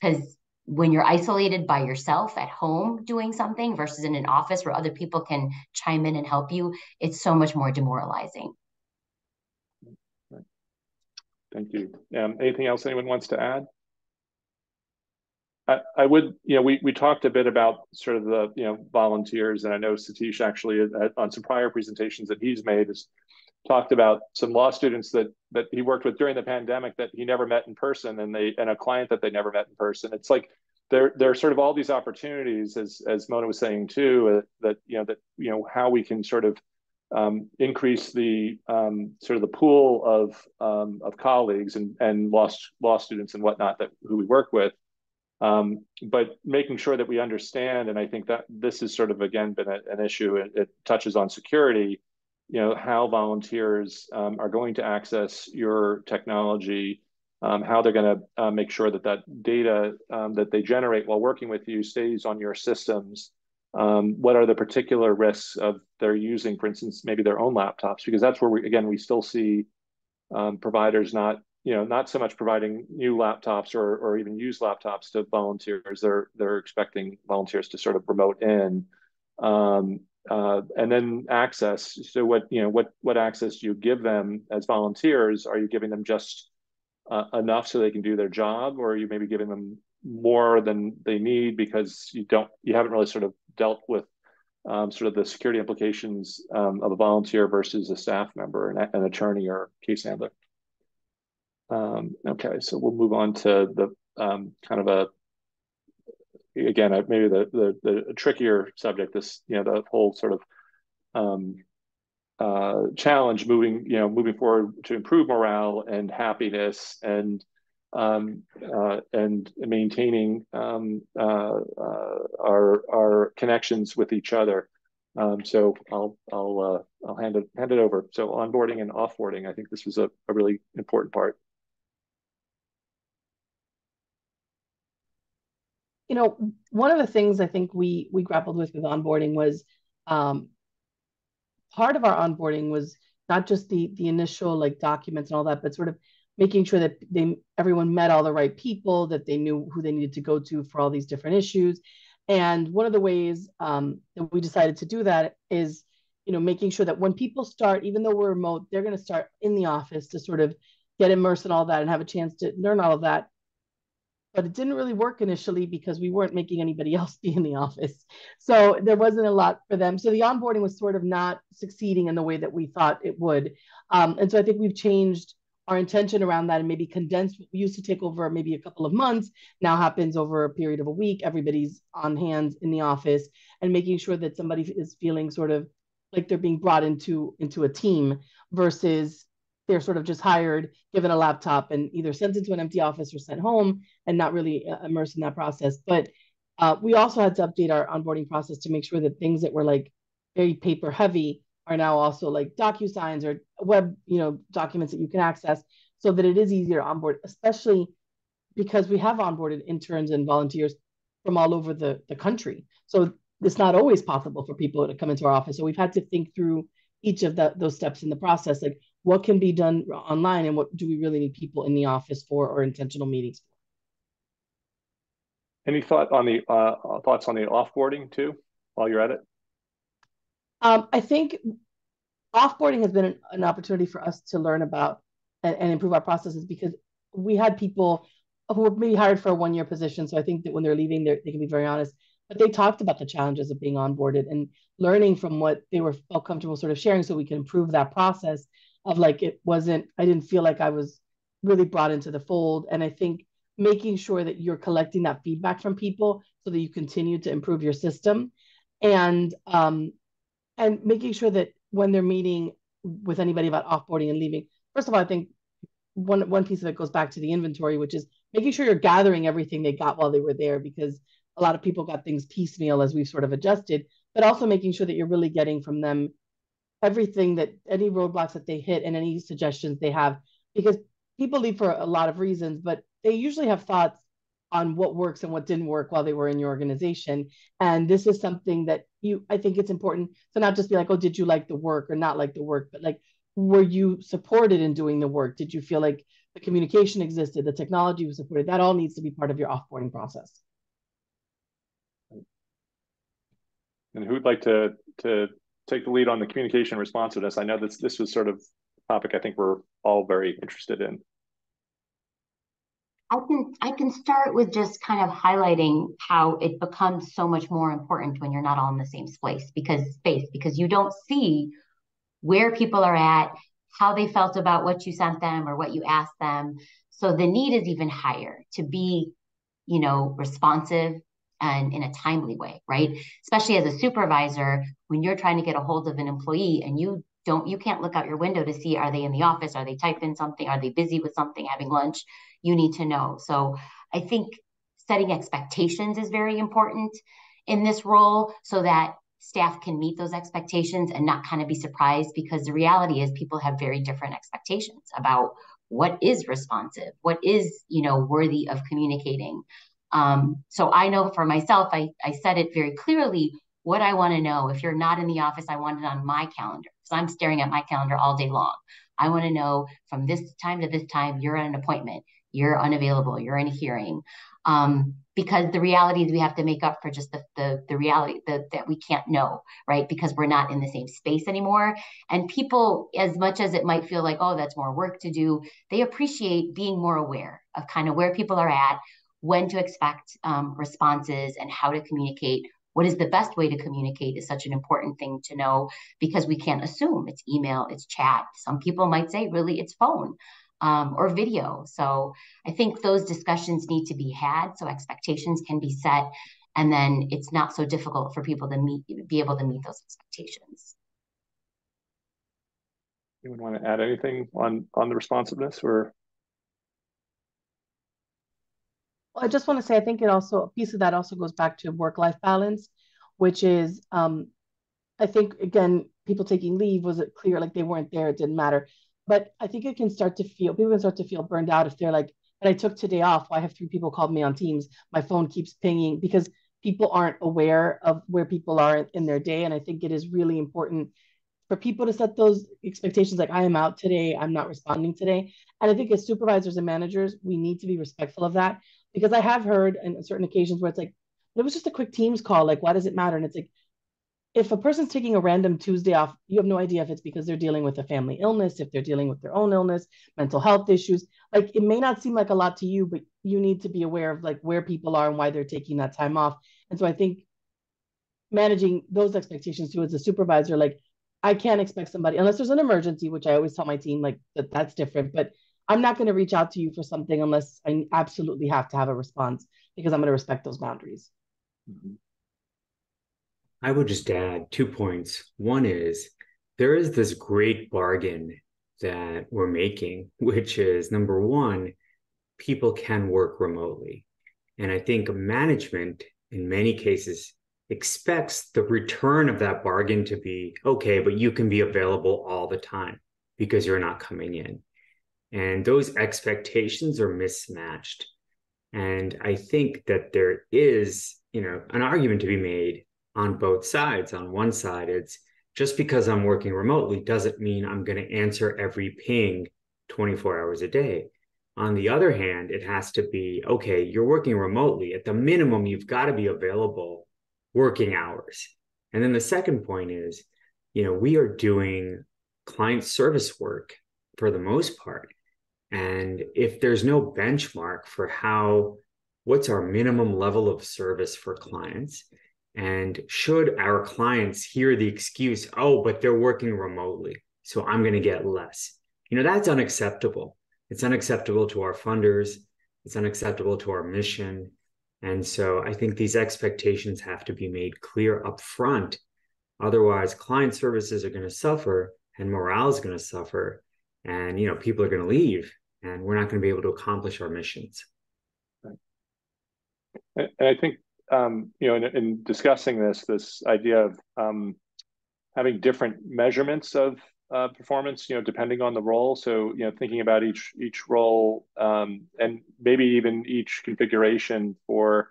Because when you're isolated by yourself at home doing something versus in an office where other people can chime in and help you, it's so much more demoralizing. Thank you. Um, anything else anyone wants to add? I, I would, you know, we, we talked a bit about sort of the, you know, volunteers, and I know Sateesh actually on some prior presentations that he's made has talked about some law students that that he worked with during the pandemic that he never met in person and they and a client that they never met in person. It's like there there are sort of all these opportunities as as mona was saying too uh, that you know that you know how we can sort of um, increase the um, sort of the pool of um, of colleagues and and law law students and whatnot that who we work with um, but making sure that we understand and i think that this has sort of again been a, an issue it, it touches on security you know how volunteers um, are going to access your technology um, how they're going to uh, make sure that that data um, that they generate while working with you stays on your systems. Um, what are the particular risks of their using for instance maybe their own laptops? Because that's where we again we still see um, providers not you know not so much providing new laptops or, or even used laptops to volunteers they're they're expecting volunteers to sort of remote in um, uh, and then access. So what you know, what what access do you give them as volunteers? Are you giving them just uh, enough so they can do their job, or are you maybe giving them more than they need because you don't you haven't really sort of dealt with um, sort of the security implications um, of a volunteer versus a staff member, an, an attorney or case handler. Um, okay, so we'll move on to the um, kind of a again, maybe the, the, the trickier subject, this, you know, the whole sort of um, uh, challenge moving, you know, moving forward to improve morale and happiness and um, uh, and maintaining um, uh, uh our our connections with each other. Um, so I'll I'll uh, I'll hand it hand it over. So onboarding and offboarding, I think this was a, a really important part. You know, one of the things I think we we grappled with with onboarding was um, part of our onboarding was not just the the initial like documents and all that, but sort of making sure that they everyone met all the right people, that they knew who they needed to go to for all these different issues. And one of the ways um, that we decided to do that is, you know, making sure that when people start, even though we're remote, they're going to start in the office to sort of get immersed in all that and have a chance to learn all of that but it didn't really work initially because we weren't making anybody <laughs> else be in the office. So there wasn't a lot for them. So the onboarding was sort of not succeeding in the way that we thought it would. Um, and so I think we've changed our intention around that and maybe condensed what used to take over maybe a couple of months now happens over a period of a week. Everybody's on hands in the office and making sure that somebody is feeling sort of like they're being brought into into a team versus they're sort of just hired, given a laptop, and either sent into an empty office or sent home, and not really uh, immersed in that process. But uh, we also had to update our onboarding process to make sure that things that were like very paper heavy are now also like DocuSigns or web, you know, documents that you can access so that it is easier to onboard, especially because we have onboarded interns and volunteers from all over the, the country. So it's not always possible for people to come into our office. So we've had to think through each of the, those steps in the process, like what can be done online and what do we really need people in the office for or intentional meetings for. Any thought on the uh, thoughts on the offboarding too, while you're at it? Um, I think offboarding has been an, an, opportunity for us to learn about and, and, improve our processes because we had people who were maybe hired for a one year position. So I think that when they're leaving, they're, they can be very honest. But they talked about the challenges of being onboarded and learning from what they were felt comfortable sort of sharing so we can improve that process of like it wasn't, I didn't feel like I was really brought into the fold. And I think making sure that you're collecting that feedback from people so that you continue to improve your system and um and making sure that when they're meeting with anybody about offboarding and leaving first of all i think one one piece of it goes back to the inventory which is making sure you're gathering everything they got while they were there because a lot of people got things piecemeal as we've sort of adjusted but also making sure that you're really getting from them everything that any roadblocks that they hit and any suggestions they have because people leave for a lot of reasons but they usually have thoughts on what works and what didn't work while they were in your organization. And this is something that you, I think it's important to not just be like, oh, did you like the work or not like the work, but like, were you supported in doing the work? Did you feel like the communication existed, the technology was supported? That all needs to be part of your offboarding process. And who'd like to to take the lead on the communication responsiveness? I know this this was sort of a topic I think we're all very interested in. I can I can start with just kind of highlighting how it becomes so much more important when you're not all in the same space because space because you don't see where people are at, how they felt about what you sent them or what you asked them. So the need is even higher to be, you know, responsive and in a timely way, right? Especially as a supervisor, when you're trying to get a hold of an employee and you don't you can't look out your window to see are they in the office? Are they typing something? Are they busy with something having lunch? You need to know. So i think setting expectations is very important in this role so that staff can meet those expectations and not kind of be surprised because the reality is people have very different expectations about what is responsive what is you know worthy of communicating um, so i know for myself I, I said it very clearly what I want to know. If you're not in the office, I want it on my calendar because I'm staring at my calendar all day long. I want to know from this time to this time, you're at an appointment, you're unavailable, you're in a hearing. Um, because the reality is we have to make up for just the the, the reality that, that we can't know, right? Because we're not in the same space anymore. And people, as much as it might feel like, oh, that's more work to do, they appreciate being more aware of kind of where people are at, when to expect um, responses, and how to communicate what is the best way to communicate is such an important thing to know because we can't assume it's email, it's chat. Some people might say, really, it's phone. Um, or video. So I think those discussions need to be had so expectations can be set, and then it's not so difficult for people to meet, be able to meet those expectations. Anyone want to add anything on on the responsiveness or? Well, I just want to say, I think it also, a piece of that also goes back to work-life balance, which is, um, I think, again, people taking leave, was it clear, like they weren't there, it didn't matter. But I think it can start to feel, people can start to feel burned out if they're like, "But I took today off, I have three people called me on Teams, my phone keeps pinging because people aren't aware of where people are in their day. And I think it is really important for people to set those expectations like I am out today, I'm not responding today. And I think as supervisors and managers, we need to be respectful of that because I have heard on certain occasions where it's like, it was just a quick Teams call. Like, why does it matter? And it's like, if a person's taking a random Tuesday off, you have no idea if it's because they're dealing with a family illness, if they're dealing with their own illness, mental health issues. Like, it may not seem like a lot to you, but you need to be aware of like where people are and why they're taking that time off. And so I think managing those expectations too as a supervisor, like I can't expect somebody unless there's an emergency, which I always tell my team like that that's different. But I'm not going to reach out to you for something unless I absolutely have to have a response because I'm going to respect those boundaries. Mm-hmm. I would just add two points. One is there is this great bargain that we're making, <laughs> which is number one, people can work remotely. And I think management, in many cases, expects the return of that bargain to be okay, but you can be available all the time because you're not coming in. And those expectations are mismatched. And I think that there is, you know, an argument to be made on both sides. On one side, it's just because I'm working remotely doesn't mean I'm going to answer every ping 24 hours a day. On the other hand, it has to be okay, you're working remotely. At the minimum, you've got to be available working hours. And then the second point is, you know, we are doing client service work for the most part. And if there's no benchmark for how, what's our minimum level of service for clients, and should our clients hear the excuse, oh, but they're working remotely, so I'm going to get less, you know, that's unacceptable. It's unacceptable to our funders. It's unacceptable to our mission. And so I think these expectations have to be made clear up front. Otherwise, client services are going to suffer and morale is going to suffer. And, you know, people are going to leave and we're not going to be able to accomplish our missions. And I think um, you know, in, in, discussing this, this idea of um, having different measurements of uh, performance, you know, depending on the role. So, you know, thinking about each each role um, and maybe even each configuration for,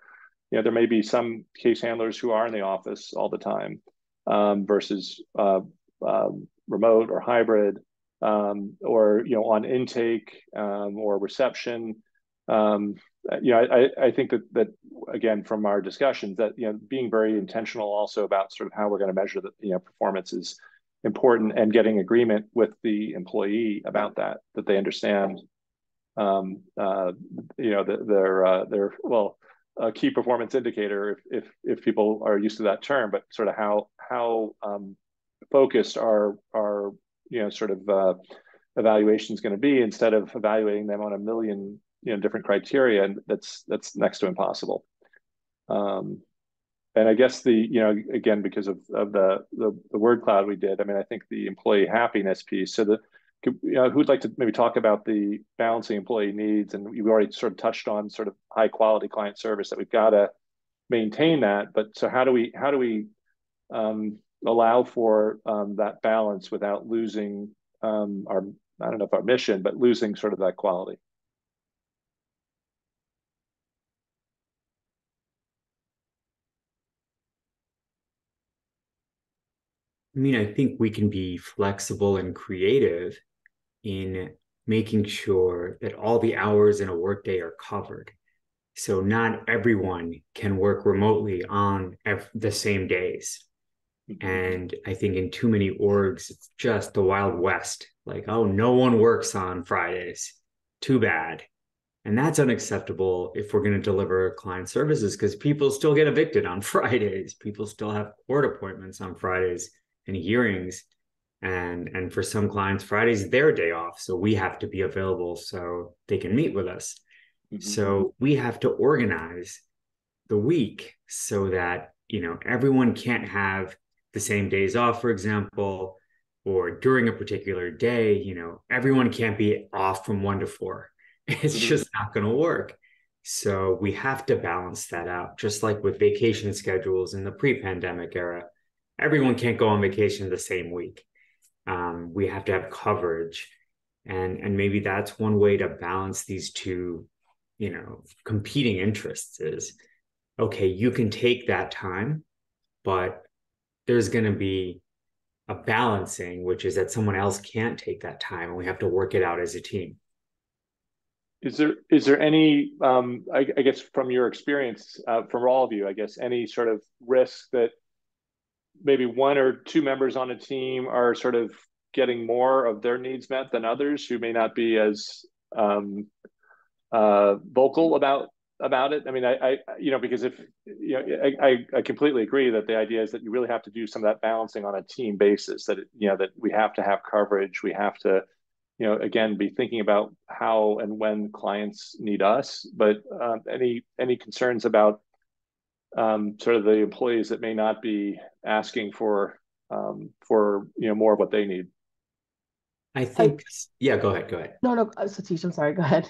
you know, there may be some case handlers who are in the office all the time um, versus uh, uh, remote or hybrid, um, or you know, on intake um, or reception. Um, you know, I, I think that that again from our discussions that you know being very intentional also about sort of how we're going to measure the you know performance is important and getting agreement with the employee about that that they understand um, uh, you know the, their uh, their well a key performance indicator if, if if people are used to that term but sort of how how um, focused are are you know sort of uh, evaluations going to be instead of evaluating them on a million you know different criteria and that's that's next to impossible. Um, and i guess the you know again because of, of the, the, the word cloud we did i mean i think the employee happiness piece so the you know, who'd like to maybe talk about the balancing employee needs? And you've already sort of touched on sort of high quality client service that we've got to maintain that but so how do we how do we um, allow for um, that balance without losing um, our i don't know if our mission but losing sort of that quality I mean, I think we can be flexible and creative in making sure that all the hours in a workday are covered. So not everyone can work remotely on the same days. Mm-hmm. And I think in too many orgs, it's just the Wild West. Like, oh, no one works on Fridays. Too bad. And that's unacceptable if we're going to deliver client services because people still get evicted on <laughs> Fridays. People still have court appointments on Fridays and hearings and and for some clients friday's their day off so we have to be available so they can meet with us mm-hmm. so we have to organize the week so that you know everyone can't have the same days off for example or during a particular day you know everyone can't be off from 1 to 4 <laughs> it's mm-hmm. just not going to work so we have to balance that out just like with vacation schedules in the pre-pandemic era everyone can't go on vacation the same week. Um, we have to have coverage, and and maybe that's one way to balance these two, you know, competing interests. Is okay, you can take that time, but there's going to be a balancing, which is that someone else can't take that time, and we have to work it out as a team. Is there is there any um, I, I, guess from your experience uh, from all of you, I guess any sort of risk that maybe one or two members on a team are sort of getting more of their needs met than others who may not be as um, uh, vocal about about it. I mean, I, I, you know, because if you know, I, I completely agree that the idea is that you really have to do some of that balancing on a team basis. That you know that we have to have coverage. We have to, you know, again, be thinking about how and when clients need us. But um, any any concerns about um, sort of the employees that may not be asking for um, for you know more of what they need. I think, I, yeah, go ahead, go ahead. No, no, uh, Sateesh, I'm sorry, go ahead.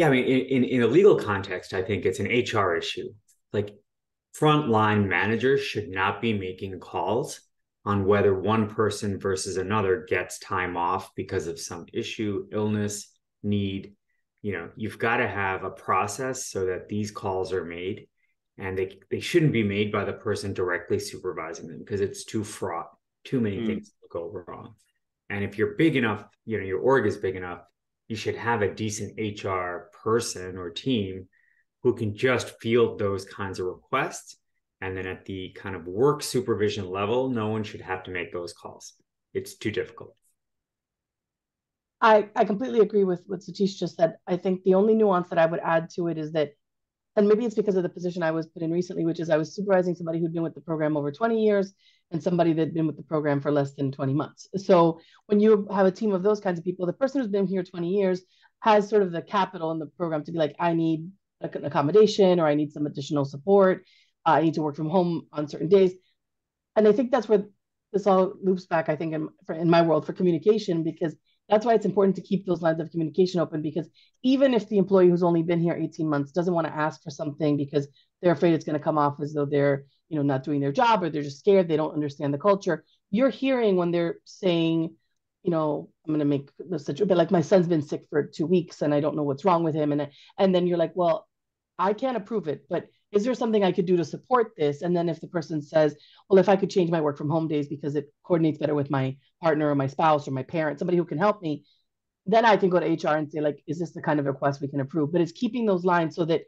Yeah, I mean, in, in, in a legal context, I think it's an HR issue. Like frontline managers should not be making calls on whether one person versus another gets time off because of some issue, illness, need. You know, you've got to have a process so that these calls are made and they, they shouldn't be made by the person directly supervising them because it's too fraught, too many mm. things go wrong. And if you're big enough, you know, your org is big enough, you should have a decent HR person or team who can just field those kinds of requests and then at the kind of work supervision level, no one should have to make those calls. It's too difficult. I, I completely agree with what Sateesh just said. I think the only nuance that I would add to it is that, and maybe it's because of the position I was put in recently, which is I was supervising somebody who'd been with the program over 20 years and somebody that'd been with the program for less than 20 months. So when you have a team of those kinds of people, the person who's been here 20 years has sort of the capital in the program to be like, I need an accommodation or I need some additional support. I need to work from home on certain days. And I think that's where this all loops back, I think, in, for, in my world for communication, because that's why it's important to keep those lines of communication open. Because even if the employee who's only been here 18 months doesn't want to ask for something because they're afraid it's going to come off as though they're, you know, not doing their job or they're just scared, they don't understand the culture. You're hearing when they're saying, you know, I'm going to make such, a but like my son's been sick for two weeks and I don't know what's wrong with him. And, and then you're like, well, I can't approve it, but is there something I could do to support this? And then if the person says, well, if I could change my work from home days because it coordinates better with my partner or my spouse or my parent, somebody who can help me, then I can go to HR and say, like, is this the kind of request we can approve? But it's keeping those lines so that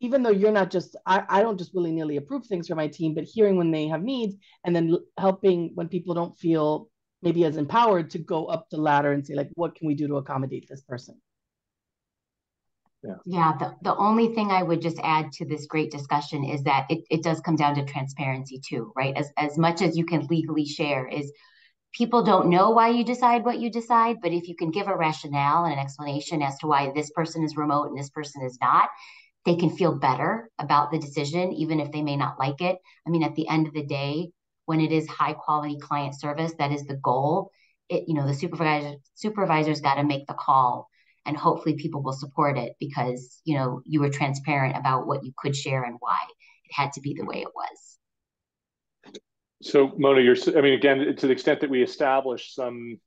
even though you're not just, I, I don't just willy nilly approve things for my team, but hearing when they have needs and then helping when people don't feel maybe as empowered to go up the ladder and say, like, what can we do to accommodate this person? Yeah. Yeah. The, the only thing I would just add to this great discussion is that it, it does come down to transparency too, right? As as much as you can legally share is people don't know why you decide what you decide, but if you can give a rationale and an explanation as to why this person is remote and this person is not, they can feel better about the decision, even if they may not like it. I mean, at the end of the day, when it is high quality client service, that is the goal. It, you know, the supervisor supervisor's got to make the call and hopefully people will support it because you know you were transparent about what you could share and why it had to be the way it was. So mona you're i mean again to the extent that we establish some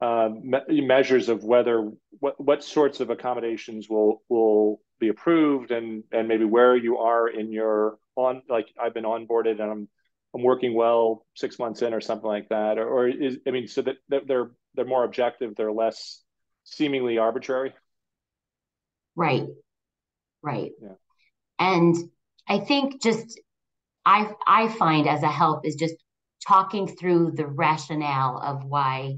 uh, me measures of whether what what sorts of accommodations will will be approved and and maybe where you are in your on like I've been onboarded and I'm I'm working well six months in or something like that or, or is I mean so that, that they're they're more objective they're less seemingly arbitrary. Right. Right. Yeah. And I think just I I find as a help is just talking through the rationale of why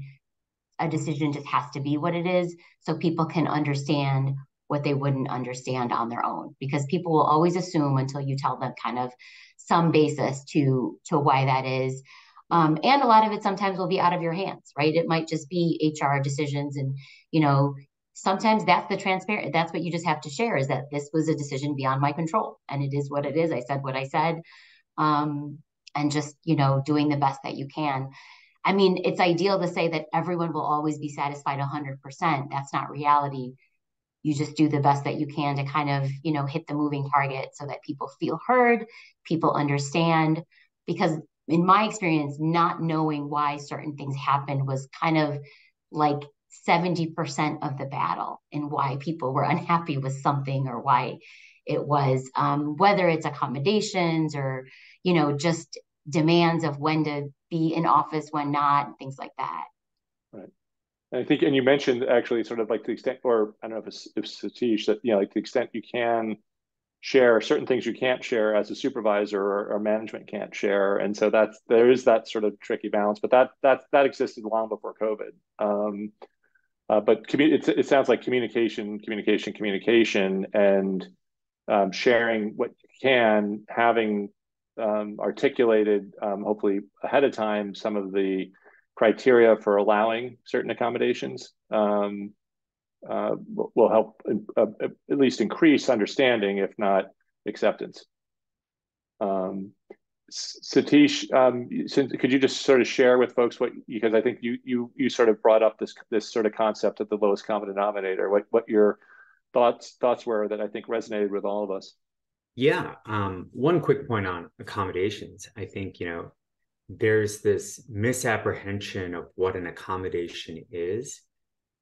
a decision just has to be what it is so people can understand what they wouldn't understand on their own because people will always assume until you tell them kind of some basis to to why that is um, and a lot of it sometimes will be out of your hands, right? It might just be HR decisions. And, you know, sometimes that's the transparent, that's what you just have to share is that this was a decision beyond my control. And it is what it is. I said what I said. Um, and just, you know, doing the best that you can. I mean, it's ideal to say that everyone will always be satisfied 100%. That's not reality. You just do the best that you can to kind of, you know, hit the moving target so that people feel heard, people understand, because in my experience, not knowing why certain things happened was kind of like 70% of the battle and why people were <laughs> unhappy with something or why it was um, whether it's accommodations or you know just demands of when to be in office when not things like that. Right. I think and you mentioned actually sort of like the extent or i don't know if it's if sateesh that you know like the extent you can share certain things you can't share as a supervisor or, or, management can't share. And so that's there is that sort of tricky balance but that that that existed long before covid. Um, uh, but it, it sounds like communication communication communication and um, sharing what you can having um, articulated um, hopefully ahead of time some of the criteria for allowing certain accommodations. Um, uh, will help uh, at least increase understanding, if not acceptance. Um, Sateesh, um, could you just sort of share with folks what because I think you you you sort of brought up this this sort of concept of the lowest common denominator. What what your thoughts thoughts were that I think resonated with all of us. Yeah. Um, one quick point on accommodations. I think you know there's this misapprehension of what an accommodation is,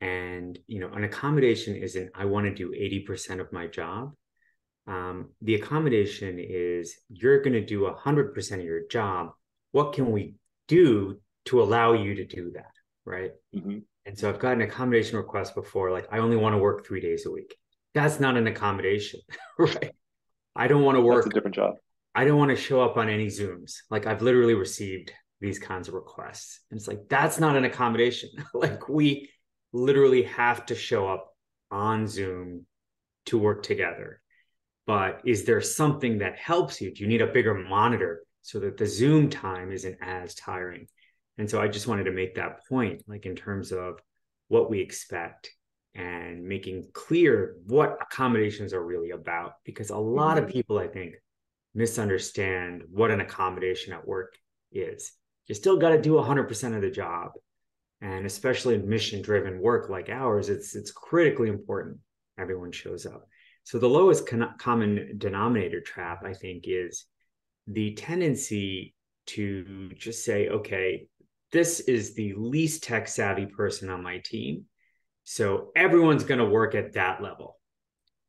and you know an accommodation isn't I want to do eighty percent of my job um, the accommodation is you're going to do 100% of your job. What can we do to allow you to do that? Right. Mm-hmm. And so I've got an accommodation request before, like, I only want to work three days a week. That's not an accommodation. <laughs> right. I don't want to work That's a different job. I don't want to show up on any Zooms. Like, I've literally received these kinds of requests. And it's like, that's not an accommodation. <laughs> like, we literally have to show up on Zoom to work together but is there something that helps you? Do you need a bigger monitor so that the Zoom time isn't as tiring? And so I just wanted to make that point, like in terms of what we expect and making clear what accommodations are really about. Because a lot of mm-hmm. people, I think, misunderstand what an accommodation at work is. You still got to do 100% of the job. And especially in mission driven work like ours, it's, it's critically important everyone shows up. So the lowest con- common denominator trap, I think, is the tendency to just say, okay, this is the least tech savvy person on my team. So everyone's going to work at that level.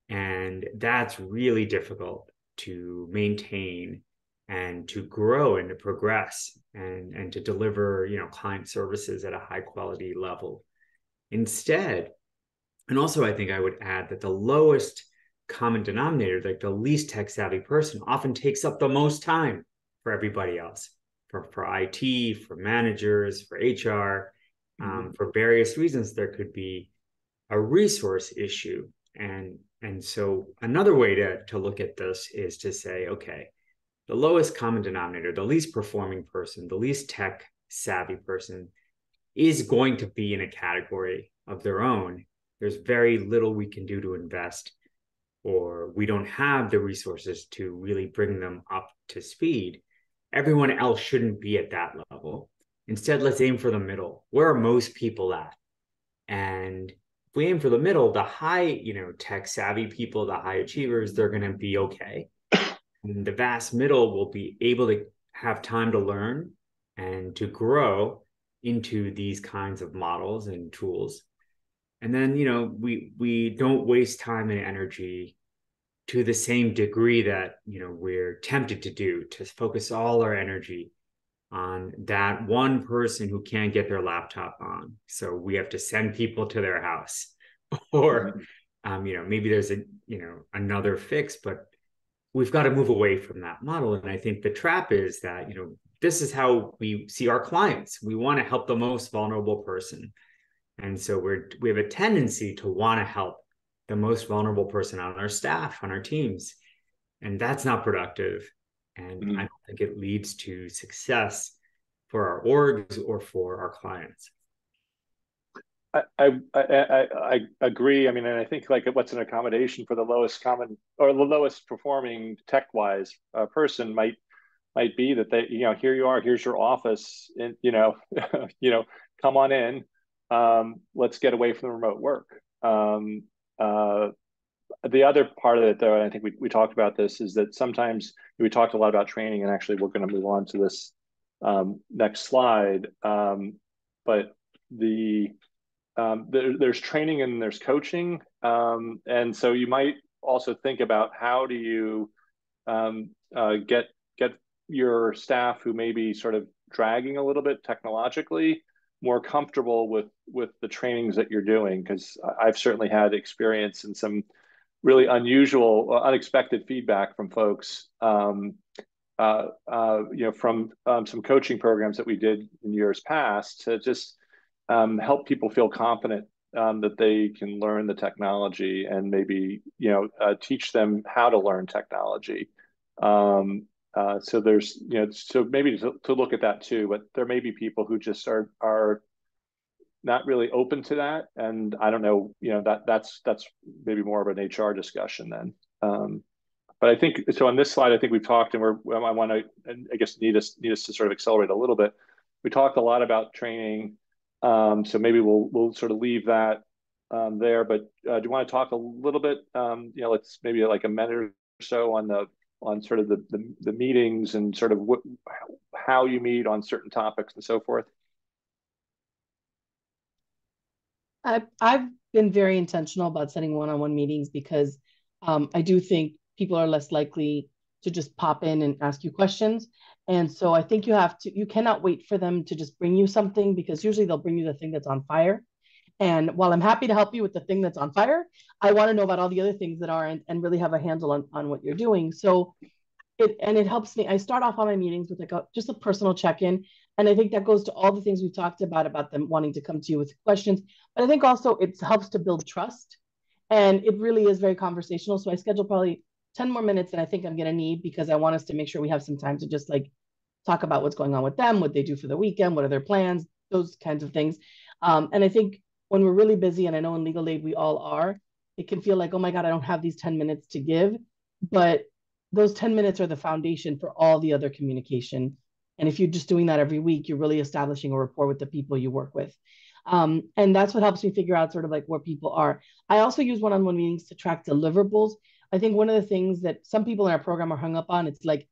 And that's really difficult to maintain and to grow and to progress and, and to deliver, you know, client services at a high quality level. Instead, and also I think I would add that the lowest common denominator, like the least tech savvy person, often takes up the most time for everybody else, for, for IT, for managers, for HR. Um, mm-hmm. for various reasons, there could be a resource issue. And, and so another way to, to look at this is to say, okay, the lowest common denominator, the least performing person, the least tech savvy person is going to be in a category of their own. There's very little we can do to invest or we don't have the resources to really bring them up to speed, everyone else shouldn't be at that level. Instead, let's aim for the middle. Where are most people at? And if we aim for the middle, the high, you know, tech savvy people, the high achievers, they're going to be okay. And the vast middle will be able to have time to learn and to grow into these kinds of models and tools and then you know we we don't waste time and energy to the same degree that you know we're tempted to do to focus all our energy on that one person who can't get their laptop on so we have to send people to their house <laughs> or mm-hmm. um, you know maybe there's a you know another fix but we've got to move away from that model and i think the trap is that you know this is how we see our clients we want to help the most vulnerable person and so we're we have a tendency to want to help the most vulnerable person on our staff, on our teams. And that's not productive. And mm-hmm. I don't think it leads to success for our orgs or for our clients. I, I, I, I agree. I mean, and I think like what's an accommodation for the lowest common or the lowest performing tech wise uh, person might might be that they you know here you are here's your office and you know <laughs> you know come on in um, let's get away from the remote work. Um, uh, the other part of it, though, and I think we, we talked about this, is that sometimes we talked a lot about training, and actually we're going to move on to this um, next slide. Um, but the um, there, there's training and there's coaching, um, and so you might also think about how do you um, uh, get get your staff who may be sort of dragging a little bit technologically more comfortable with with the trainings that you're doing because I've certainly had experience and some really unusual, uh, unexpected feedback from folks. Um, uh, uh, you know, from um, some coaching programs that we did in years past to just um, help people feel confident um, that they can learn the technology and maybe you know uh, teach them how to learn technology. Um, uh, so there's, you know, so maybe to, to, look at that too, but there may be people who just are are not really open to that, and I don't know, you know, that that's that's maybe more of an HR discussion then. Um, but I think so. On this slide, I think we've talked, and we're I want to, I guess, need us need us to sort of accelerate a little bit. We talked a lot about training, so maybe we'll we'll sort of leave that um, there. But uh, do you want to talk a little bit? Um, you know, let's maybe like a minute or so on the on sort of the the, meetings and sort of what how you meet on certain topics and so forth. I've I've been very intentional about setting one-on-one meetings because um, I do think people are less likely to just pop in and ask you questions. And so I think you have to, you cannot wait for them to just bring you something because usually they'll bring you the thing that's on fire. And while I'm happy to help you with the thing that's on fire, I want to know about all the other things that are and, really have a handle on, on what you're doing. So it and it helps me. I start off all my meetings with like a, just a personal check-in. And I think that goes to all the things we've talked about, about them wanting to come to you with questions. But I think also it helps to build trust. And it really is very conversational. So I schedule probably 10 more minutes than I think I'm going to need because I want us to make sure we have some time to just like talk about what's going on with them, what they do for the weekend, what are their plans, those kinds of things. Um, and I think when we're really busy, and I know in legal aid we all are, it can feel like, oh my God, I don't have these 10 minutes to give. But those 10 minutes are the foundation for all the other communication. And if you're just doing that every week, you're really establishing a rapport with the people you work with. Um, and that's what helps me figure out sort of like where people are. I also use one on one meetings to track deliverables I think one of the things that some people in our program are hung up on, it's like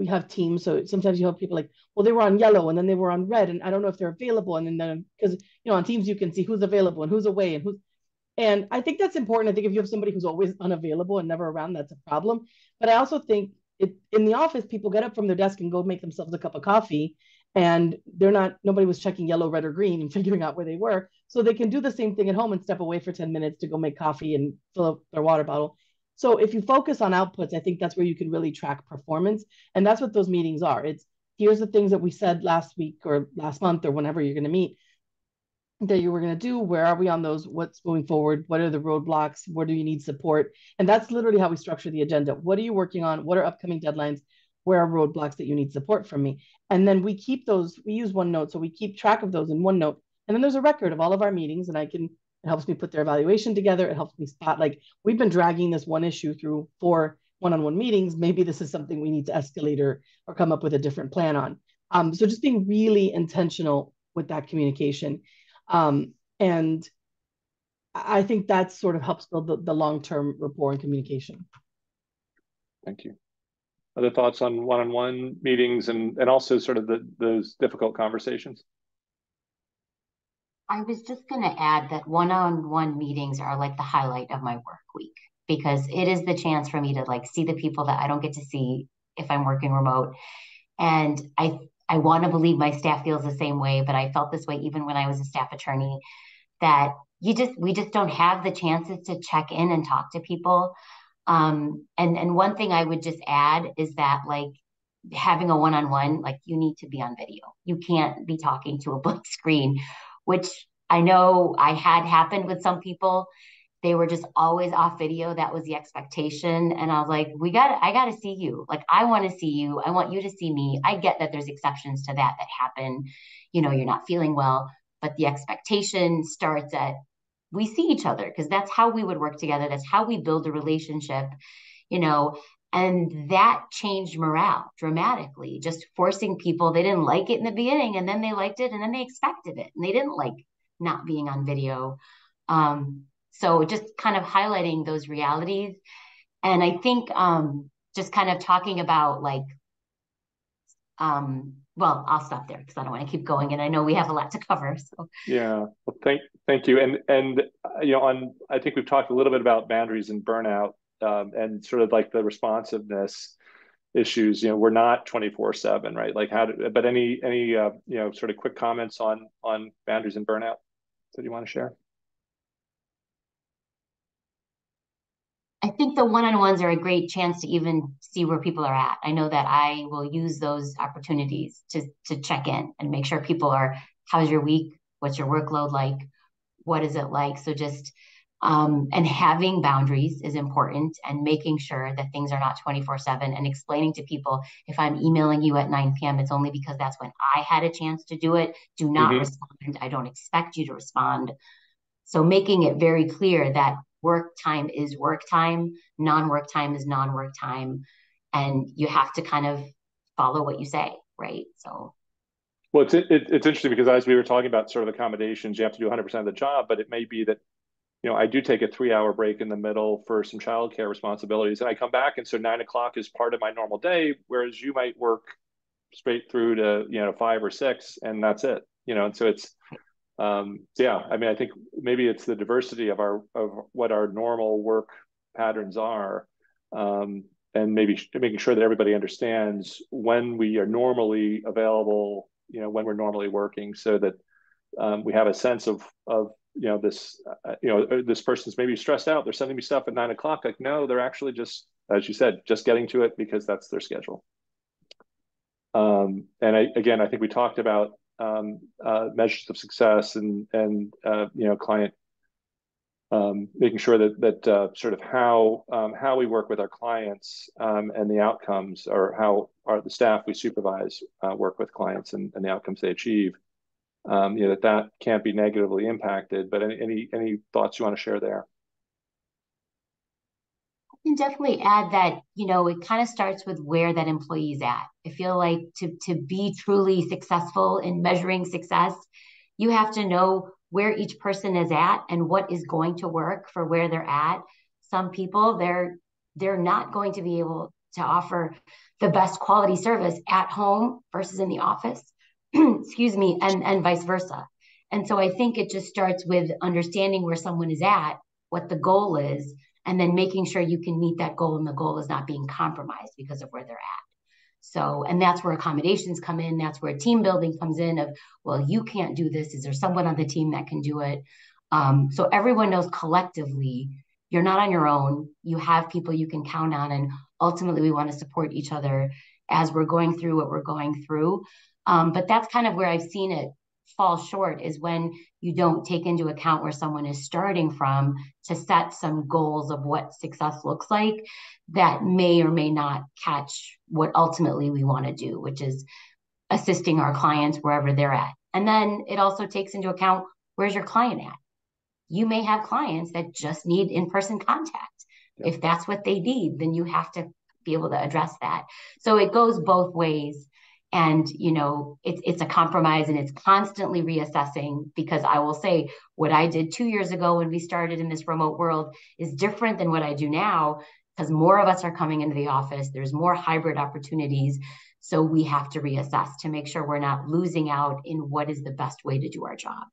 we have teams. So sometimes you have people like, well, they were on yellow and then they were on red, and I don't know if they're available. And then because you know on teams you can see who's available and who's away and who's and I think that's important. I think if you have somebody who's always unavailable and never around, that's a problem. But I also think it in the office, people get up from their desk and go make themselves a cup of coffee. And they're not, nobody was checking yellow, red, or green and <laughs> figuring out where they were. So they can do the same thing at home and step away for 10 minutes to go make coffee and fill up their water bottle so if you focus on outputs, I think that's where you can really track performance. And that's what those meetings are. It's here's the things that we said last week or last month or whenever you're going to meet that you were going to do. Where are we on those? What's moving forward? What are the roadblocks? Where do you need support? And that's literally how we structure the agenda. What are you working on? What are upcoming deadlines? Where are roadblocks that you need support from me? And then we keep those, we use OneNote. So we keep track of those in OneNote. And then there's a record of all of our meetings, and I can it helps me put their evaluation together. It helps me spot like we've been dragging this one issue through four one-on-one meetings. Maybe this is something we need to escalate or, or come up with a different plan on. Um, so just being really intentional with that communication. Um, and I think that sort of helps build the, the long-term rapport and communication. Thank you. Other thoughts on one-on-one meetings and, and also sort of the, those difficult conversations? I was just going to add that one-on-one meetings are like the highlight of my work week because it is the chance for me to like see the people that I don't get to see if I'm working remote. And I I want to believe my staff feels the same way, but I felt this way even when I was a staff attorney that you just we just don't have the chances to check in and talk to people. Um, and and one thing I would just add is that like having a one-on-one like you need to be on video you can't be talking to a blank screen which I know I had happened with some people. They were just always off video. That was the expectation. And I was like, we got, I got to see you. Like, I want to see you. I want you to see me. I get that there's exceptions to that that happen. You know, you're not feeling well, but the expectation starts at we see each other because that's how we would work together. That's how we build a relationship, you know. And that changed morale dramatically, just forcing people. They didn't like it in the beginning, and then they liked it, and then they expected it, and they didn't like not being on video. Um, so just kind of highlighting those realities. And I think um, just kind of talking about like, um, well, I'll stop there because I don't want to keep going, and I know we have a lot to cover. So yeah, well, thank thank you, and and uh, you know, on I think we've talked a little bit about boundaries and burnout um, and sort of like the responsiveness issues you know we're not 24 7 right like how do, but any any uh, you know sort of quick comments on on boundaries and burnout that you want to share I think the one-on-ones are a great chance to even see where people are at. I know that I will use those opportunities to to check in and make sure people are how's your week? What's your workload like? What is it like? So just um, and having boundaries is important and making sure that things are not 24 7 and explaining to people if I'm emailing you at 9 p.m., it's only because that's when I had a chance to do it. Do not mm-hmm. respond. I don't expect you to respond. So making it very clear that work time is work time, non-work time is non-work time, and you have to kind of follow what you say, right? So. Well, it's it, it's interesting because as we were talking about sort of accommodations, you have to do 100% of the job, but it may be that you know, I do take a three hour break in the middle for some childcare responsibilities and I come back. And so nine o'clock is part of my normal day, whereas you might work straight through to, you know, five or six and that's it, you know, and so it's, um, yeah, I mean, I think maybe it's the diversity of our, of what our normal work patterns are. Um, and maybe making sure that everybody understands when we are normally available, you know, when we're normally working so that um, we have a sense of, of you know this uh, you know uh, this person's maybe stressed out they're sending me stuff at nine o'clock like no they're actually just as you said just getting to it because that's their schedule. Um, and I, again i think we talked about um, uh, measures of success and and uh, you know client um, making sure that that uh, sort of how um, how we work with our clients um, and the outcomes or how our the staff we supervise uh, work with clients and, and the outcomes they achieve um, you know, that that can't be negatively impacted. But any any, any thoughts you want to share there? I can definitely add that, you know, it kind of starts with where that employee is at. I feel like to, to be truly successful in measuring success, you have to know where each person is at and what is going to work for where they're at. Some people, they're they're not going to be able to offer the best quality service at home versus in the office. <clears throat> excuse me, and, and vice versa. And so I think it just starts with understanding where someone is at, what the goal is, and then making sure you can meet that goal and the goal is not being compromised because of where they're at. So, and that's where accommodations come in. That's where team building comes in of, well, you can't do this. Is there someone on the team that can do it? Um, so everyone knows collectively you're not on your own. You have people you can count on. And ultimately, we want to support each other as we're going through what we're going through. Um, but that's kind of where I've seen it fall short is when you don't take into account where someone is starting from to set some goals of what success looks like that may or may not catch what ultimately we want to do, which is assisting our clients wherever they're at. And then it also takes into account where's your client at? You may have clients that just need in person contact. If that's what they need, then you have to be able to address that. So it goes both ways and you know it's it's a compromise and it's constantly reassessing because i will say what i did 2 years ago when we started in this remote world is different than what i do now because more of us are coming into the office. There's more hybrid opportunities. So we have to reassess to make sure we're not losing out in what is the best way to do our job.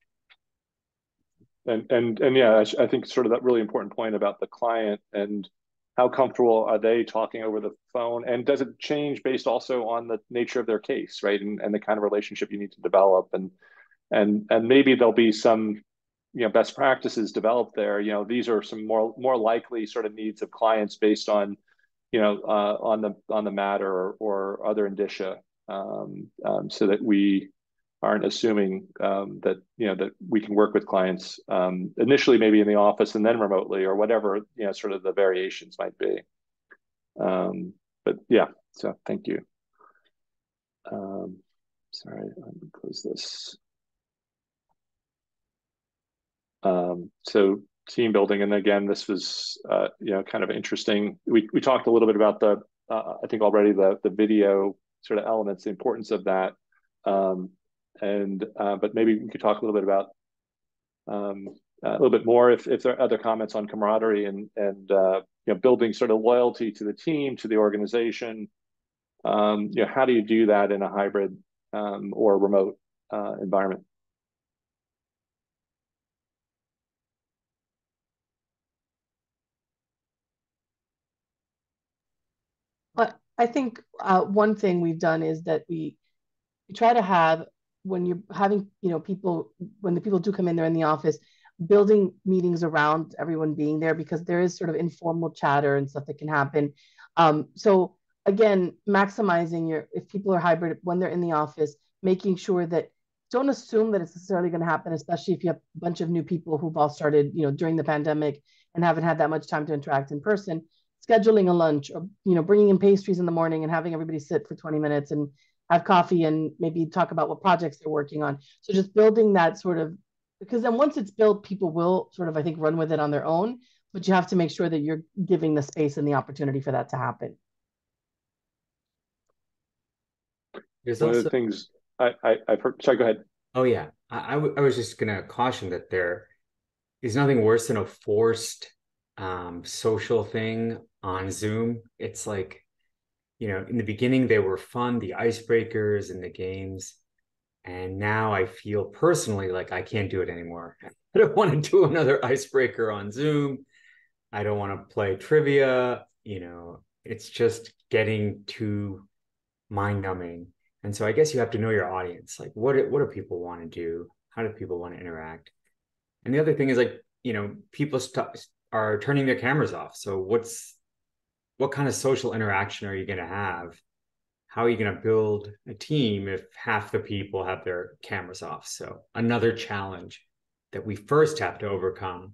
And and and yeah i think sort of that really important point about the client and how comfortable are they talking over the phone? And does it change based also on the nature of their case right? And, and the kind of relationship you need to develop. And and and maybe there'll be some you know best practices developed there. You know these are some more more likely sort of needs of clients based on you know uh, on the on the matter or, or other indicia um, um, so that we aren't assuming um, that you know that we can work with clients um, initially maybe in the office and then remotely or whatever you know sort of the variations might be. Um, but yeah so thank you. Um, sorry let me close this. Um, so team building and again this was uh, you know kind of interesting. We, we talked a little bit about the uh, i think already the the video sort of elements the importance of that. Um, and uh, but maybe we could talk a little bit about um, a little bit more if, if there are other comments on camaraderie and and uh, you know building sort of loyalty to the team to the organization. Um, you know how do you do that in a hybrid um, or remote uh, environment? But I think uh, one thing we've done is that we, we try to have when you're having, you know, people, when the people do come in there in the office, building meetings around everyone being there because there is sort of informal chatter and stuff that can happen. Um, so again, maximizing your, if people are hybrid, when they're in the office, making sure that don't assume that it's necessarily going to happen, especially if you have a bunch of new people who've all started, you know, during the pandemic and haven't had that much time to interact in person. Scheduling a lunch, or you know, bringing in pastries in the morning and having everybody sit for 20 minutes and have coffee and maybe talk about what projects they're working on. So just building that sort of because then once it's built, people will sort of I think run with it on their own. but you have to make sure that you're giving the space and the opportunity for that to happen. There's One also... of the things I, I, I've heard, sorry, go ahead. Oh yeah, I, I was just gonna caution that there is nothing worse than a forced um, social thing on Zoom. It's like, you know, in the beginning they were fun, the icebreakers and the games, and now I feel personally like I can't do it anymore. <laughs> I don't want to do another icebreaker on Zoom. I don't want to play trivia. You know, it's just getting too mind numbing. And so I guess you have to know your audience. Like, what what do people want to do? How do people want to interact? And the other thing is like, you know, people st- are turning their cameras off. So what's what kind of social interaction are you going to have? How are you going to build a team if half the people have their cameras off? So another challenge that we first have to overcome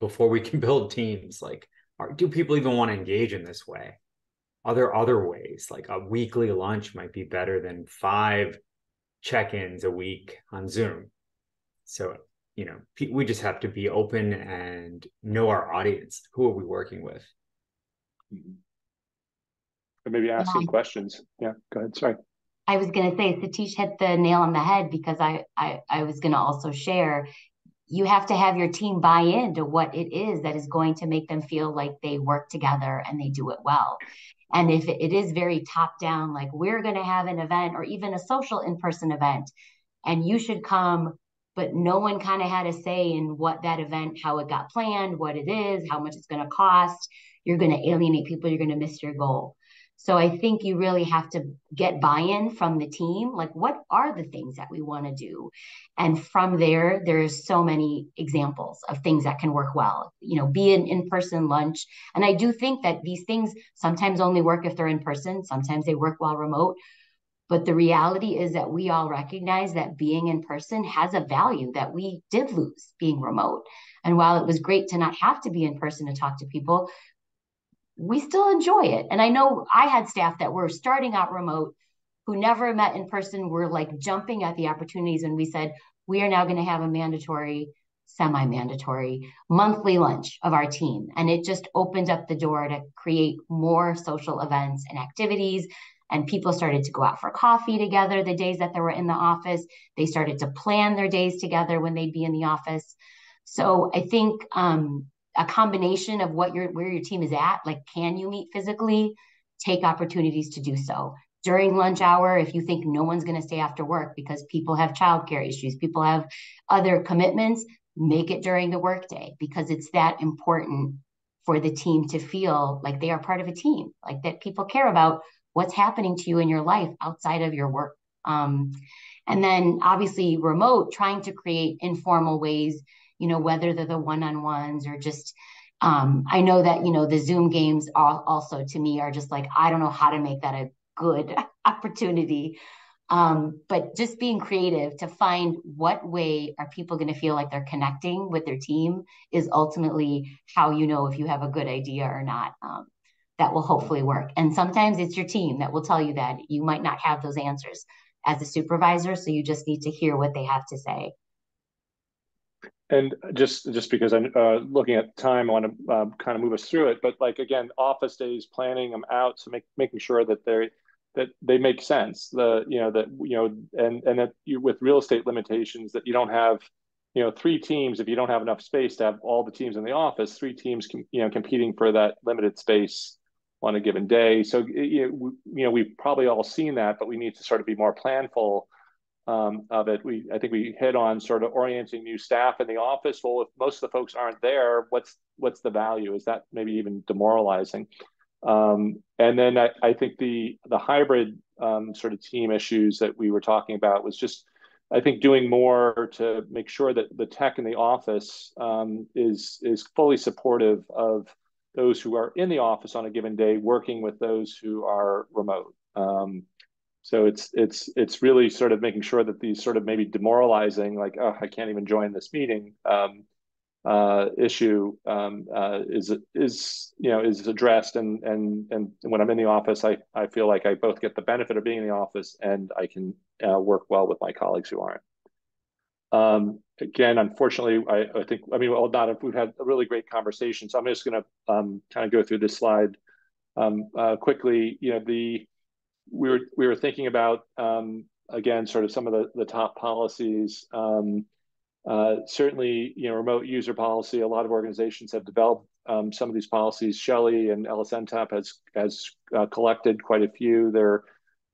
before we can <laughs> build teams. Like, are, do people even want to engage in this way? Are there other ways? Like a weekly lunch might be better than five check-ins a week on Zoom. So, you know, we just have to be open and know our audience. Who are we working with? Mm-hmm. Or maybe asking questions. Yeah, go ahead. Sorry. I was going to say Sateesh hit the nail on the head because I I, I was going to also share you have to have your team buy into what it is that is going to make them feel like they work together and they do it well. And if it is very top down, like we're going to have an event or even a social in person event, and you should come, but no one kind of had a say in what that event, how it got planned, what it is, how much it's going to cost, you're going to alienate people, you're going to miss your goal. So I think you really have to get buy-in from the team. Like, what are the things that we want to do? And from there, there's so many examples of things that can work well. You know, be an in-person lunch. And I do think that these things sometimes only work if they're in person. Sometimes they work well remote. But the reality is that we all recognize that being in person has a value that we did lose being remote. And while it was great to not have to be in person to talk to people, we still enjoy it. And I know I had staff that were starting out remote who never met in person were like jumping at the opportunities. And we said, we are now going to have a mandatory, semi mandatory monthly lunch of our team. And it just opened up the door to create more social events and activities. And people started to go out for coffee together the days that they were in the office. They started to plan their days together when they'd be in the office. So I think um, a combination of what your where your team is at like can you meet physically? Take opportunities to do so. During lunch hour if you think no one's going to stay after work because people have childcare issues people have other commitments make it during the workday because it's that important for the team to feel like they are part of a team like that people care about what's happening to you in your life outside of your work. Um, and then obviously remote trying to create informal ways you know, whether they're the one-on-ones or just um, I know that, you know, the Zoom games also to me are just like, I don't know how to make that a good <laughs> opportunity. Um, but just being creative to find what way are people going to feel like they're connecting with their team is ultimately how you know if you have a good idea or not. Um, that will hopefully work. And sometimes it's your team that will tell you that you might not have those answers as a supervisor. So you just need to hear what they have to say. And just just because I'm uh, looking at time, I want to uh, kind of move us through it. But like again, office days, planning them out, so make, making sure that they that they make sense. The you know that you know and and that you with real estate limitations that you don't have you know three teams if you don't have enough space to have all the teams in the office, three teams com, you know competing for that limited space on a given day. So you know, you know we've probably all seen that, but we need to sort of be more planful um, of it. We I think we hit on sort of orienting new staff in the office. Well, if most of the folks aren't there, what's what's the value? Is that maybe even demoralizing? Um, and then I, I, think the the hybrid um, sort of team issues that we were talking about was just I think doing more to make sure that the tech in the office um, is is fully supportive of those who are in the office on a given day, working with those who are remote. Um, so it's it's it's really sort of making sure that these sort of maybe demoralizing, like oh I can't even join this meeting um, uh, issue um, uh, is is you know is addressed, and and and when I'm in the office, I I feel like I both get the benefit of being in the office and I can uh, work well with my colleagues who aren't. Um, again, unfortunately, I, I think, I mean, well, not if we've had a really great conversation. So I'm just going to um, kind of go through this slide um, uh, quickly. You know, the we were we were thinking about um, again, sort of some of the the top policies. Um, uh, certainly, you know, remote user policy. A lot of organizations have developed um, some of these policies. Shelly and LSNTAP has has uh, collected quite a few. There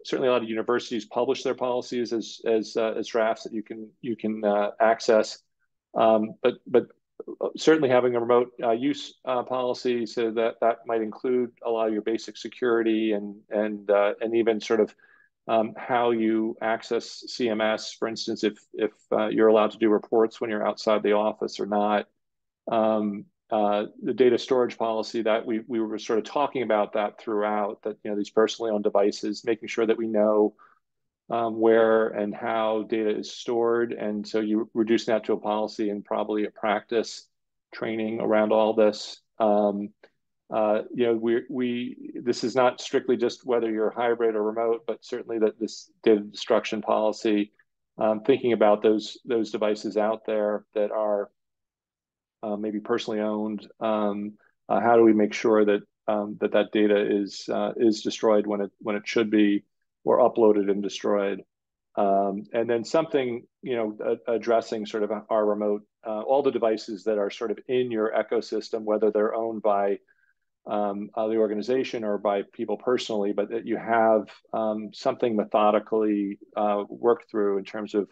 certainly a lot of universities publish their policies as as uh, as drafts that you can you can uh, access. Um, but but certainly having a remote uh, use uh, policy so that that might include a lot of your basic security and and uh, and even sort of um, how you access CMS, for instance, if if uh, you're allowed to do reports when you're outside the office or not. Um, uh, the data storage policy that we, we were sort of talking about that throughout that you know these personally owned devices making sure that we know um, where and how data is stored and so you reduce that to a policy and probably a practice training around all this um, uh, you know we we this is not strictly just whether you're hybrid or remote but certainly that this data destruction policy um, thinking about those those devices out there that are uh, maybe personally owned. Um, uh, how do we make sure that um, that that data is uh, is destroyed when it when it should be, or uploaded and destroyed? Um, and then something you know addressing sort of our remote uh, all the devices that are sort of in your ecosystem, whether they're owned by um, uh, the organization or by people personally, but that you have um, something methodically uh, worked through in terms of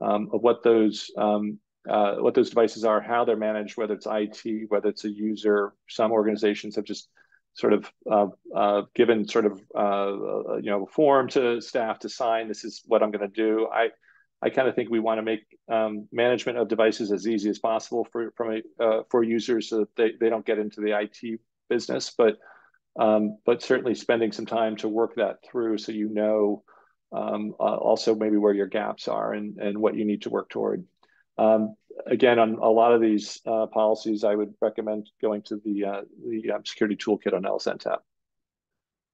um, of what those um, uh, what those devices are, how they're managed, whether it's IT, whether it's a user. Some organizations have just sort of uh, uh, given sort of uh, uh, you know form to staff to sign. This is what I'm going to do. I I kind of think we want to make um, management of devices as easy as possible for from a, uh, for users so that they, they don't get into the IT business, but um, but certainly spending some time to work that through so you know um, also maybe where your gaps are and and what you need to work toward. Um, again, on a lot of these uh, policies, I would recommend going to the uh, the um, security toolkit on LSNTAP.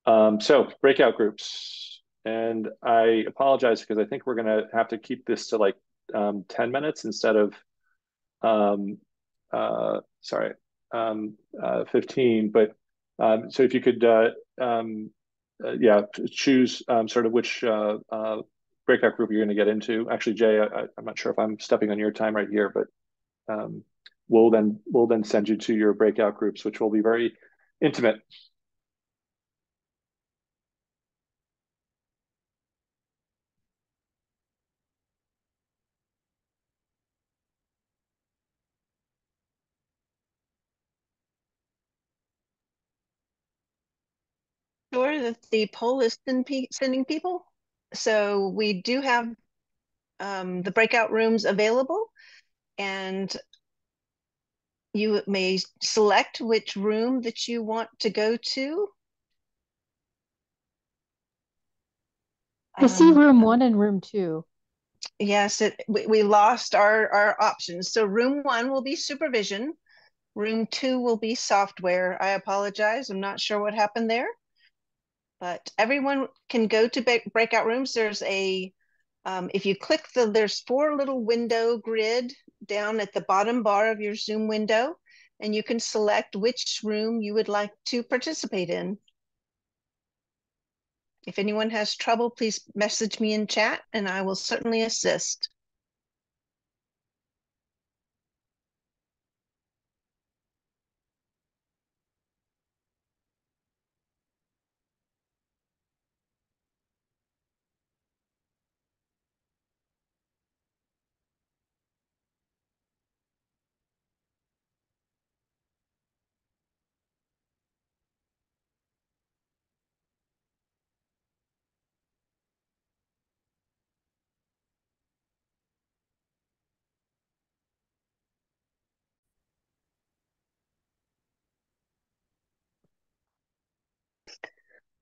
Um, so breakout groups, and I apologize because I think we're going to have to keep this to like um, 10 minutes instead of, um, uh, sorry, um, uh, 15. But um, so if you could, uh, uh, yeah, choose sort of which breakout group you're going to get into. Actually, Jay, I, am not sure if I'm stepping on your time right here, but um, we'll then we'll then send you to your breakout groups, which will be very intimate. Sure that the poll is sending people. So we do have um, the breakout rooms available and you may select which room that you want to go to. I see um, room one and room two. Yes, it, we, we lost our, our options. So room one will be supervision. Room two will be software. I apologize. I'm not sure what happened there but everyone can go to breakout rooms. There's a, um, if you click the, there's four little window grid down at the bottom bar of your Zoom window, and you can select which room you would like to participate in. If anyone has trouble, please message me in chat and I will certainly assist.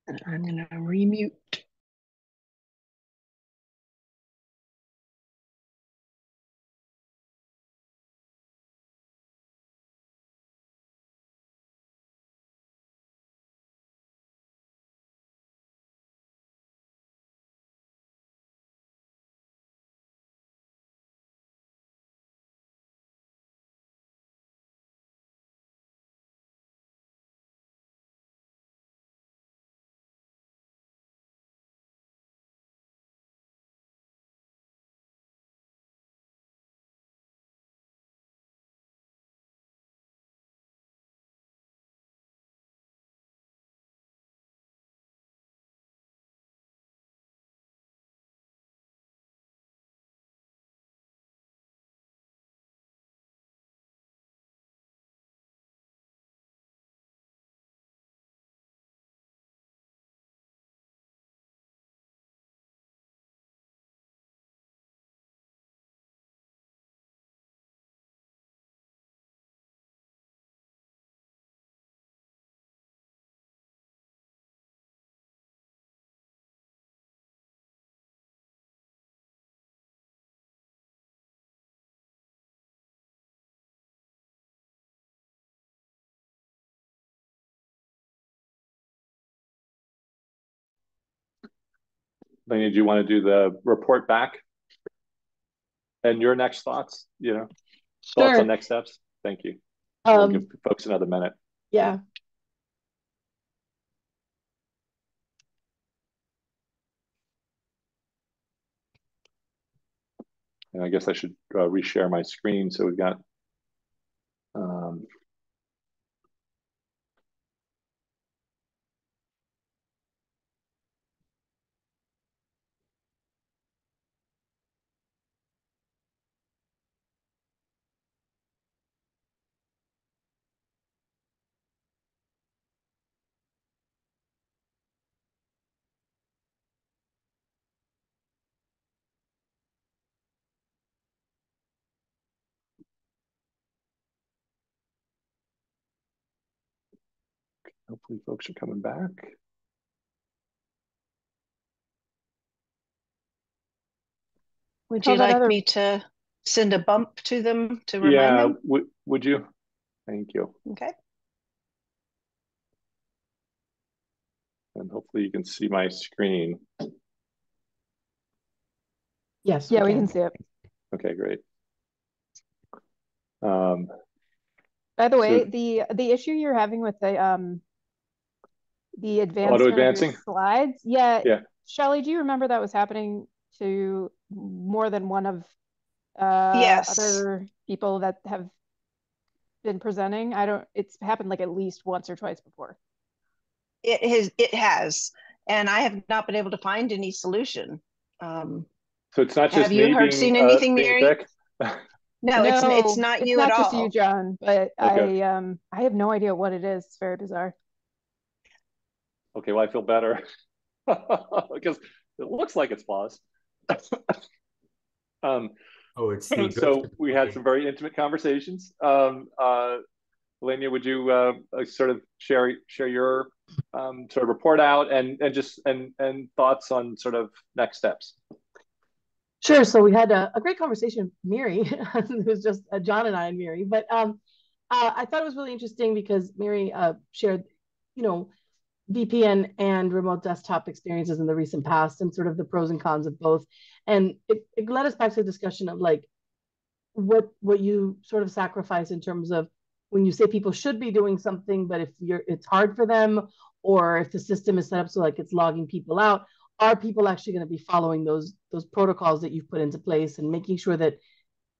And I'm going to remute. Ilenia, do you want to do the report back? And your next thoughts, you know, sure. thoughts on next steps? Thank you. Um, we'll give folks another minute. Yeah. And I guess I should uh, reshare my screen. So we've got um, Hopefully folks are coming back. Would you like other... me to send a bump to them to remind yeah, them? Yeah, would you? Thank you. Okay. And hopefully you can see my screen. Yes. Yeah, we can, we can see it. Okay, great. Um, By the way, so, the the issue you're having with the um the advanced auto advancing slides. Yeah. Yeah. Shelly, do you remember that was happening to more than one of uh yes. other people that have been presenting? I don't it's happened like at least once or twice before. It has it has. And I have not been able to find any solution. Um so it's not just have you heard seen uh, anything, Mary? no, <laughs> no, it's it's not it's you not at just you, John. But okay. I um I have no idea what it is. It's very bizarre okay, well, I feel better <laughs> because it looks like it's paused. <laughs> um, oh, it's <clears throat> so we had some very intimate conversations. Um, uh, Ilenia, would you uh, uh, sort of share share your um, sort of report out and and just and and thoughts on sort of next steps? Sure. So we had a, a great conversation, Mary. <laughs> it was just uh, John and I and Mary, but um, uh, I thought it was really interesting because Mary uh, shared, you know, VPN and remote desktop experiences in the recent past and sort of the pros and cons of both. And it, it led us back to the discussion of like what what you sort of sacrifice in terms of when you say people should be doing something, but if you're it's hard for them, or if the system is set up so like it's logging people out, are people actually going to be following those those protocols that you've put into place and making sure that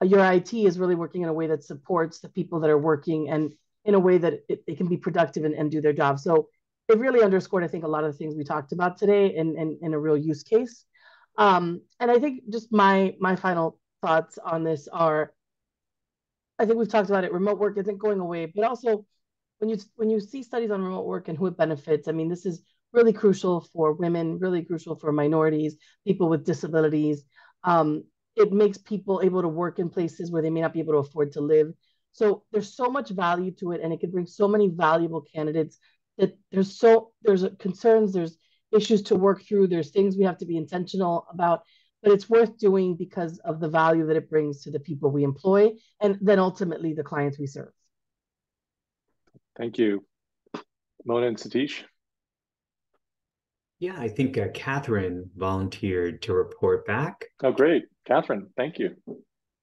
your IT is really working in a way that supports the people that are working and in a way that it, it can be productive and, and do their job. So it really underscored, I think, a lot of the things we talked about today in, in, in a real use case. Um, and I think just my my final thoughts on this are, I think we've talked about it. Remote work isn't going away, but also when you when you see studies on remote work and who it benefits, I mean, this is really crucial for women, really crucial for minorities, people with disabilities. Um, it makes people able to work in places where they may not be able to afford to live. So there's so much value to it, and it can bring so many valuable candidates that there's so there's concerns, there's issues to work through, there's things we have to be intentional about, but it's worth doing because of the value that it brings to the people we employ and then ultimately the clients we serve. Thank you. Mona and Sateesh. Yeah, I think uh, Catherine volunteered to report back. Oh, great. Catherine, thank you.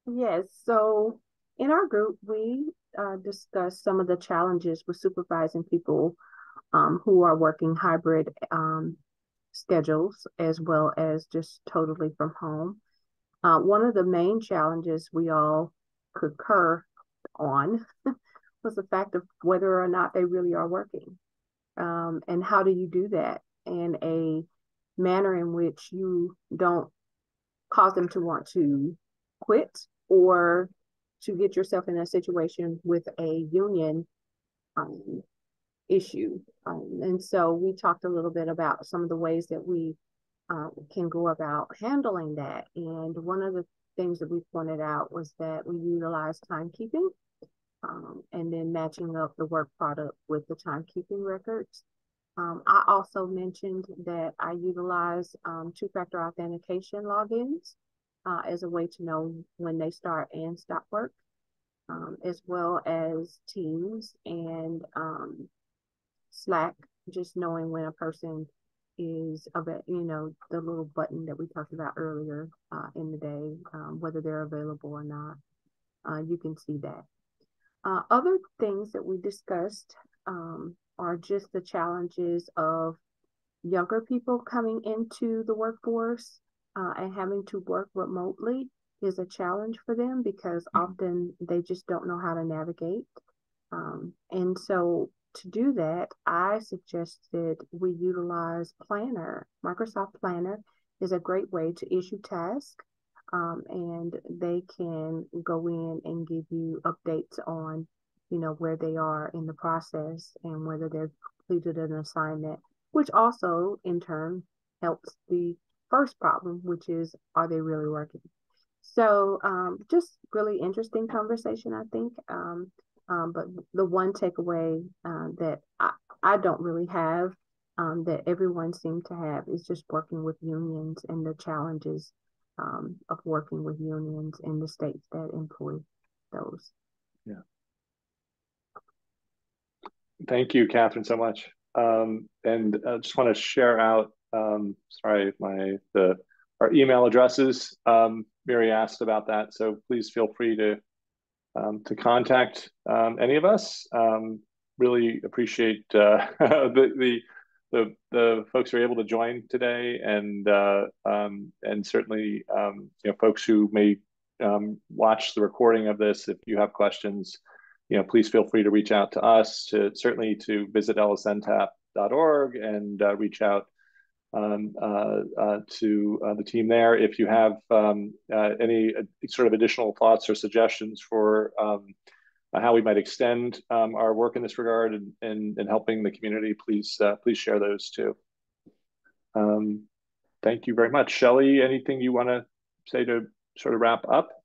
Yes. So in our group, we uh, discussed some of the challenges with supervising people um, who are working hybrid um, schedules as well as just totally from home. Uh, one of the main challenges we all concur on <laughs> was the fact of whether or not they really are working. Um, and how do you do that in a manner in which you don't cause them to want to quit or to get yourself in a situation with a union um, issue. Um, and so we talked a little bit about some of the ways that we uh, can go about handling that. And one of the things that we pointed out was that we utilize timekeeping um, and then matching up the work product with the timekeeping records. Um, I also mentioned that I utilize um, two-factor authentication logins uh, as a way to know when they start and stop work, um, as well as Teams and um, Slack, just knowing when a person is of it, you know, the little button that we talked about earlier uh, in the day, um, whether they're available or not. Uh, you can see that. Uh, other things that we discussed um, are just the challenges of younger people coming into the workforce uh, and having to work remotely is a challenge for them because mm-hmm. often they just don't know how to navigate. Um, and so to do that, I suggested we utilize Planner. Microsoft Planner is a great way to issue tasks, um, and they can go in and give you updates on, you know, where they are in the process and whether they've completed an assignment, which also in turn helps the first problem, which is are they really working? So um, just really interesting conversation, I think. Um, um, but the one takeaway uh, that I, I don't really have um, that everyone seemed to have is just working with unions and the challenges um, of working with unions in the states that employ those. Yeah. Thank you, Catherine, so much. Um, and I just want to share out, um, sorry, my the our email addresses. Um, Mary asked about that, so please feel free to um, to contact um, any of us. Um, really appreciate uh, <laughs> the, the, the the folks who are able to join today, and uh, um, and certainly um, you know folks who may um, watch the recording of this. If you have questions, you know, please feel free to reach out to us. To certainly to visit lsntap.org and uh, reach out um, uh, uh, to uh, the team there. If you have um, any sort of additional thoughts or suggestions for um, how we might extend um, our work in this regard and, and, and helping the community, please please share those too. Um, thank you very much. Shelly, anything you want to say to sort of wrap up?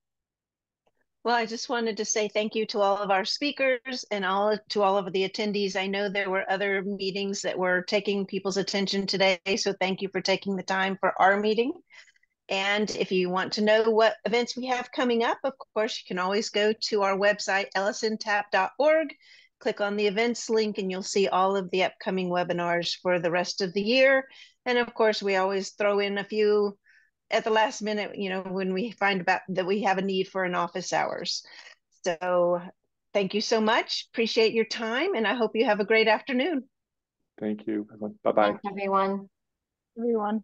Well, I just wanted to say thank you to all of our speakers and all to all of the attendees. I know there were other meetings that were taking people's attention today, so thank you for taking the time for our meeting. And if you want to know what events we have coming up, of course, you can always go to our website, lsntap.org, click on the events link, and you'll see all of the upcoming webinars for the rest of the year. And of course, we always throw in a few at the last minute, you know, when we find about that we have a need for an office hours. So thank you so much. Appreciate your time and I hope you have a great afternoon. Thank you. Bye-bye. everyone. Everyone.